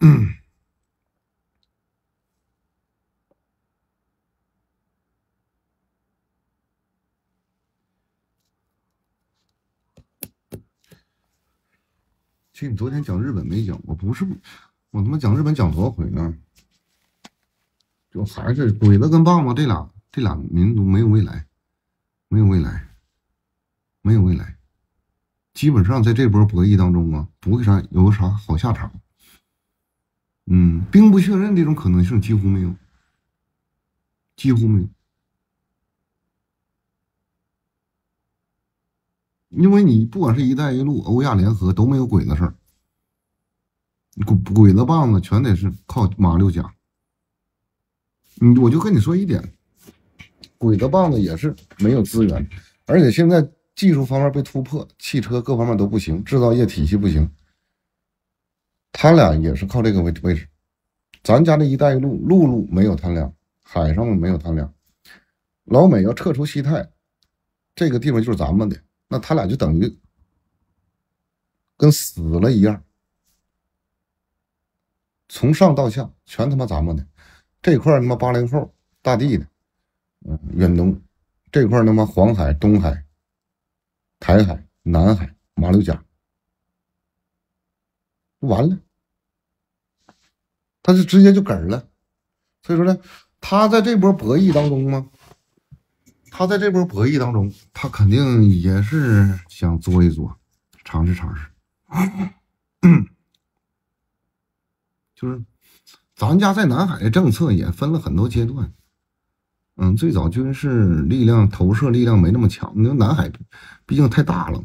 嗯，其实你昨天讲日本没讲，我不是我他妈讲日本讲多少回了，就还是鬼子跟棒棒这俩这俩民族没有未来，没有未来，没有未来，基本上在这波博弈当中啊，不会啥有个啥好下场。嗯，兵不血刃这种可能性几乎没有，几乎没有，因为你不管是一带一路、欧亚联合都没有鬼子事儿，鬼鬼子棒子全得是靠马六甲。嗯，我就跟你说一点，鬼子棒子也是没有资源，而且现在技术方面被突破，汽车各方面都不行，制造业体系不行。他俩也是靠这个位位置，咱家的一带一路陆路没有他俩，海上没有他俩。老美要撤出西太，这个地方就是咱们的，那他俩就等于跟死了一样，从上到下全他妈咱们的。这块他妈八零后大地的，嗯，远东这块他妈黄海、东海、台海、南海、马六甲。完了，他就直接就梗了。所以说呢，他在这波博弈当中吗？他在这波博弈当中，他肯定也是想作一作，尝试尝试。就是咱家在南海的政策也分了很多阶段。嗯，最早军事力量投射力量没那么强，那南海毕竟太大了。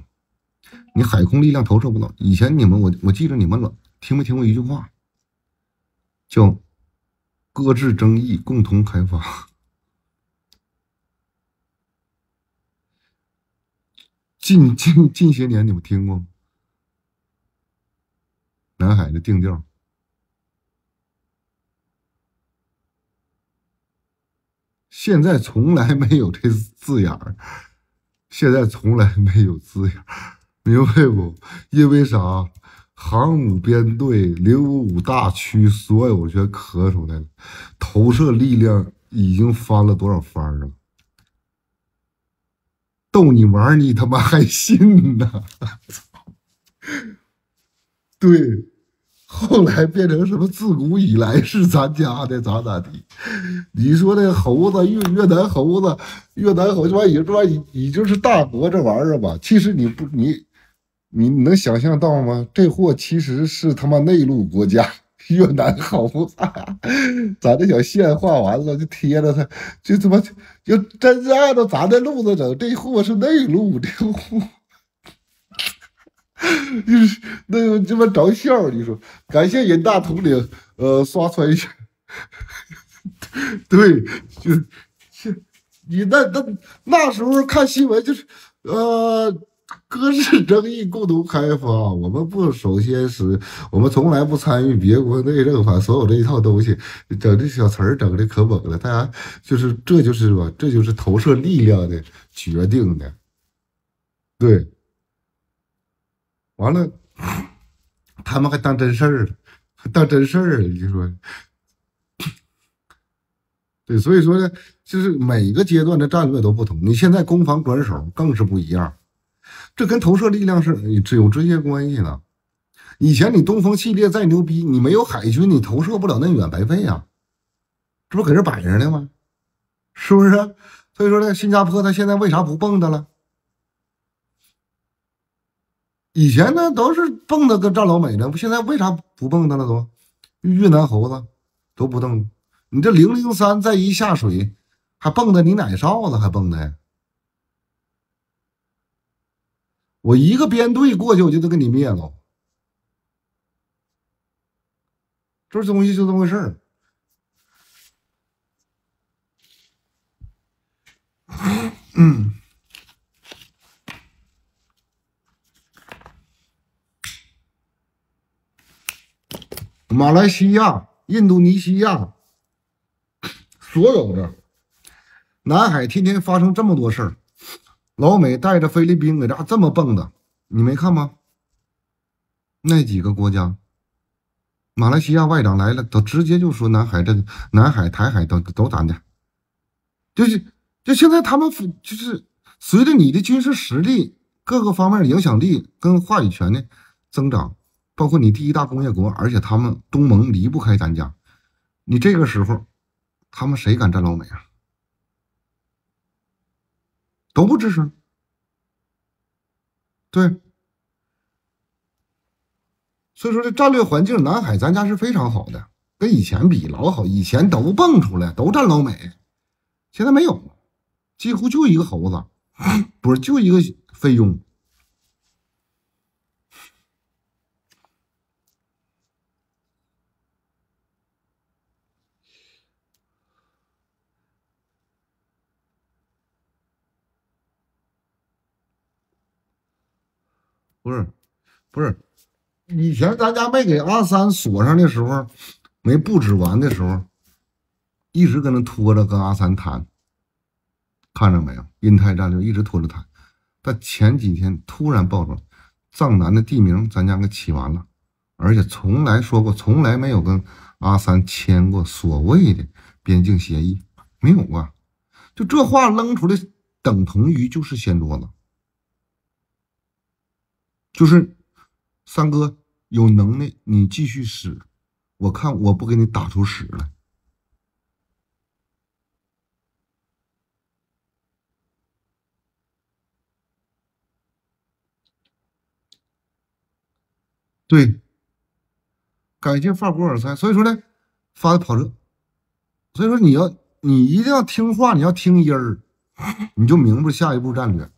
你海空力量投射不到。以前你们，我我记着你们了，听没听过一句话，叫“搁置争议，共同开发”。近近近些年你们听过吗？南海的定调。现在从来没有这字眼儿，现在从来没有字眼儿，明白不？因为啥？航母编队零五五大区所有全咳出来了，投射力量已经翻了多少番了？逗你玩你他妈还信呢？对，后来变成什么？自古以来是咱家的，咋咋地？你说那猴子越越南猴子，越南猴子玩意这玩意已经是大国这玩意儿吧？其实你不你。你能想象到吗？这货其实是他妈内陆国家越南猴子，咱这小线画完了就贴着它，就他妈就真是按照咱的路子整。这货是内陆，这货就是那个这么着笑。你说，感谢人大统领，呃，刷穿一下。对，就就你那那那时候看新闻就是，呃。各式争议共同开发，我们不首先是，我们从来不参与别国内政，反所有这一套东西，整这小词儿整的可猛了。大家就是这就是吧，这就是投射力量的决定的，对。完了，他们还当真事儿了，当真事儿了，你说？对，所以说呢，就是每个阶段的战略都不同。你现在攻防转手更是不一样。这跟投射力量是有直接关系的。以前你东风系列再牛逼，你没有海军，你投射不了那远，白费呀。这不搁这摆着呢吗？是不是？所以说呢，新加坡他现在为啥不蹦跶了？以前呢都是蹦跶跟战老美呢，现在为啥不蹦跶了？都越南猴子都不动。你这零零三再一下水，还蹦跶你奶哨子还蹦跶？我一个编队过去，我就得给你灭了。这东西就这么回事儿。嗯，马来西亚、印度尼西亚，所有的南海天天发生这么多事儿。老美带着菲律宾搁这这么蹦的，你没看吗？那几个国家，马来西亚外长来了，都直接就说南海这南海、台海都都咱的，就是就现在他们就是随着你的军事实力各个方面影响力跟话语权的增长，包括你第一大工业国，而且他们东盟离不开咱家，你这个时候，他们谁敢占老美啊？都不吱声，对，所以说这战略环境，南海咱家是非常好的，跟以前比老好。以前都蹦出来，都占老美，现在没有，几乎就一个猴子，不是就一个菲佣。不是，不是，以前咱家没给阿三锁上的时候，没布置完的时候，一直跟那拖着跟阿三谈，看着没有？印太战略一直拖着谈，但前几天突然爆出来，藏南的地名咱家给起完了，而且从来说过，从来没有跟阿三签过所谓的边境协议，没有啊！就这话扔出来，等同于就是掀桌子。就是三哥有能耐，你继续使，我看我不给你打出屎来。对，感谢法国尔赛。所以说呢，发的跑车。所以说你要你一定要听话，你要听音儿，你就明白下一步战略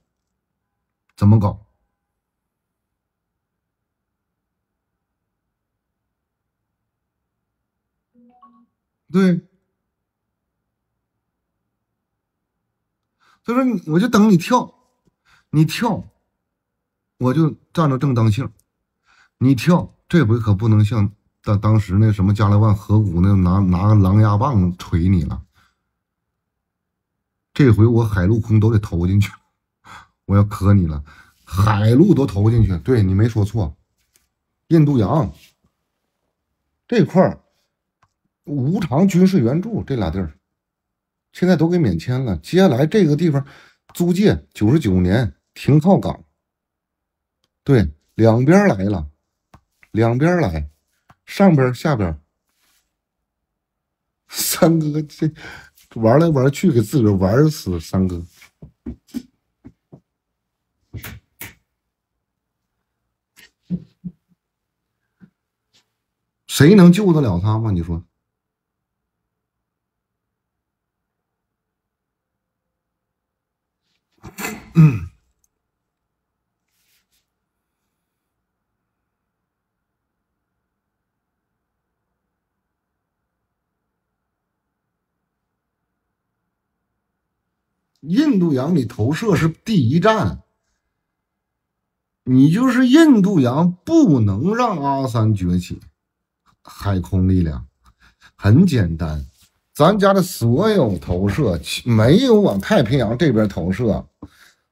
怎么搞。对，所以说我就等你跳，你跳，我就站着正当性。你跳，这回可不能像当当时那什么加勒万河谷那拿拿个狼牙棒捶你了。这回我海陆空都得投进去，我要磕你了，海陆都投进去。对你没说错，印度洋这块儿无偿军事援助这俩地儿，现在都给免签了。接下来这个地方租借九十九年停靠港，对，两边来了，两边来，上边下边。三哥这玩来玩去，给自个玩死。三哥，谁能救得了他吗？你说？嗯。印度洋里投射是第一站，你就是印度洋不能让阿三崛起。海空力量很简单，咱家的所有投射没有往太平洋这边投射，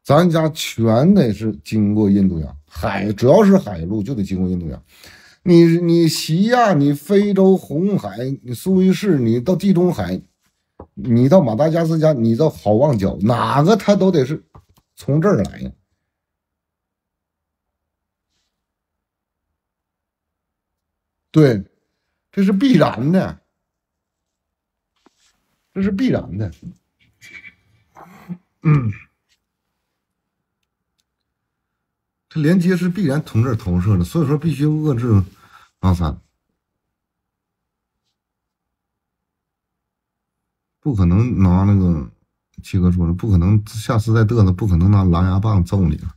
咱家全得是经过印度洋海，只要是海路就得经过印度洋。你你西亚，你非洲红海，你苏伊士，你到地中海。你到马达加斯加，你到好望角，哪个它都得是从这儿来呀？对，这是必然的，这是必然的。嗯，这连接是必然从这儿投射的，所以说必须遏制阿三。不可能拿那个七哥说的，不可能下次再嘚瑟，不可能拿狼牙棒揍你了。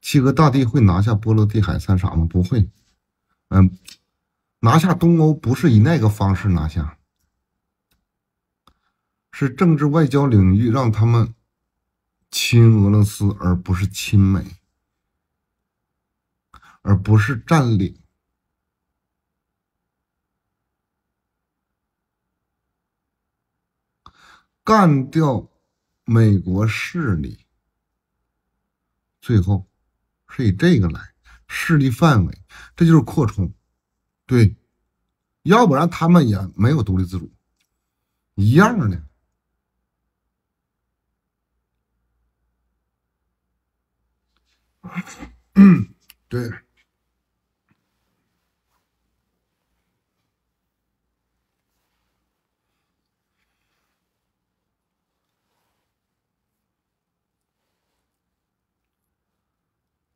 七哥大帝会拿下波罗的海三傻吗？不会。嗯，拿下东欧不是以那个方式拿下，是政治外交领域让他们亲俄罗斯，而不是亲美，而不是占领。干掉美国势力，最后是以这个来势力范围，这就是扩充，对，要不然他们也没有独立自主，一样的，嗯 对。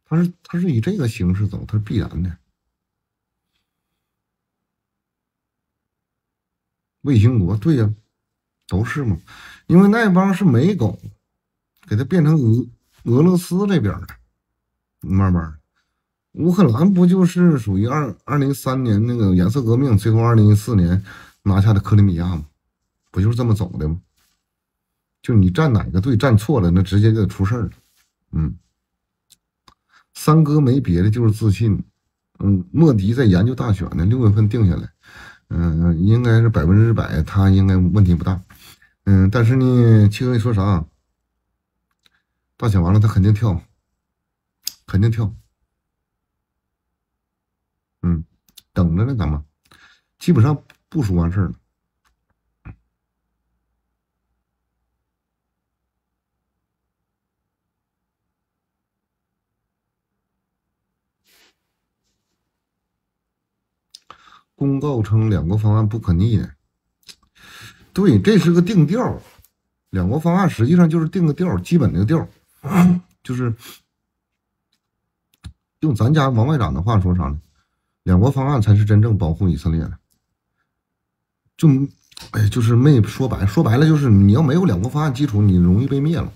他是他是以这个形式走，他是必然的。卫星国，对呀，都是嘛。因为那帮是美狗，给他变成俄俄罗斯这边的，慢慢。乌克兰不就是属于二二零三年那个颜色革命，最后二零一四年拿下的克里米亚吗？不就是这么走的吗？就你站哪个队站错了，那直接就得出事儿了。嗯。三哥没别的，就是自信。嗯，莫迪在研究大选呢，六月份定下来。嗯，应该是百分之百，他应该问题不大。嗯，但是呢，七哥你说啥？大选完了，他肯定跳，肯定跳。嗯，等着呢，咱们基本上部署完事儿了。公告称，两国方案不可逆的。对，这是个定调。两国方案实际上就是定个调，基本的调，就是用咱家王外长的话说啥呢？两国方案才是真正保护以色列的。就，哎，就是没说白，说白了就是你要没有两国方案基础，你容易被灭了。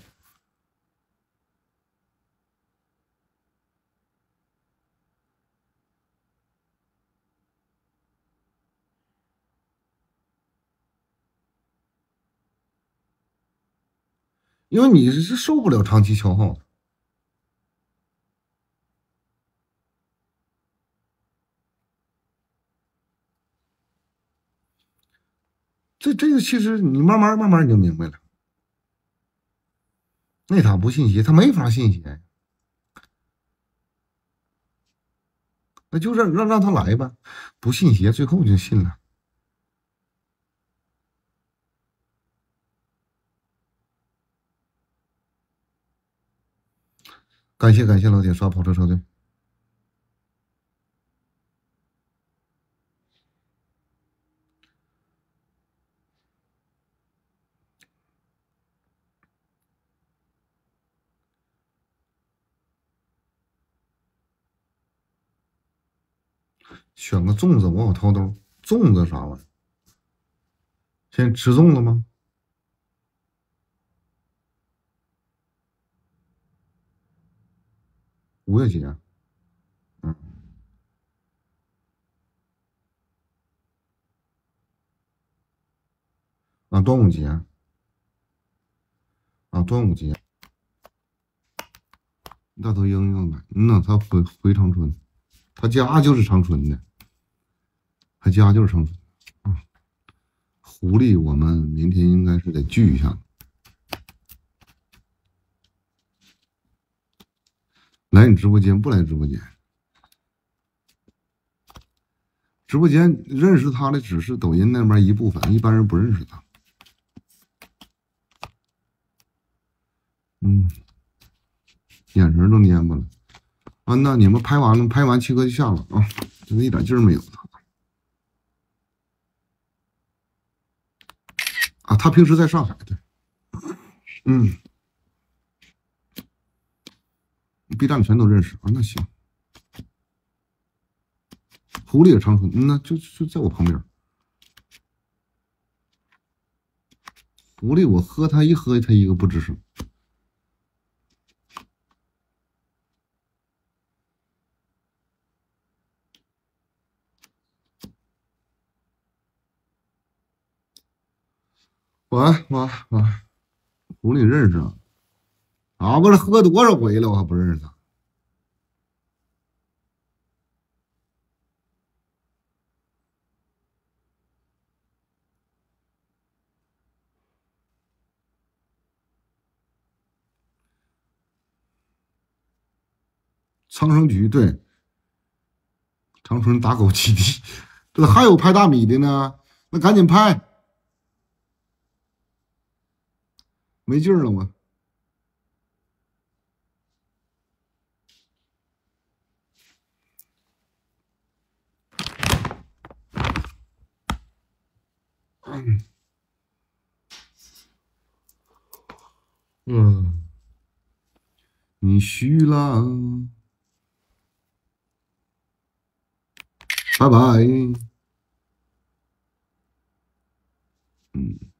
因为你是受不了长期消耗的，这这个其实你慢慢慢慢你就明白了。那他不信邪，他没法信邪，那就让让让他来吧，不信邪，最后就信了。感谢感谢老铁刷跑车车队，选个粽子，我我掏兜，粽子啥玩意？现在吃粽子吗？五月节，嗯，啊，端午节，啊，端午节，大头英英来，嗯，他回回长春，他家就是长春的，他家就是长春，啊，狐狸，我们明天应该是得聚一下。来你直播间不来直播间？直播间认识他的只是抖音那边一部分，一般人不认识他。嗯，眼神都蔫巴了。啊，那你们拍完了，拍完七哥就下了啊，真的一点劲儿没有啊，他平时在上海对，嗯。B 站全都认识啊，那行。狐狸也长春，那就就在我旁边。狐狸，我喝他一喝，他一个不吱声。晚晚晚，狐狸认识啊。啊！我这喝多少回了，我还不认识他。长生局对，长春打狗基地，这还有拍大米的呢，那赶紧拍，没劲儿了吗？嗯，你虚了，拜拜。嗯。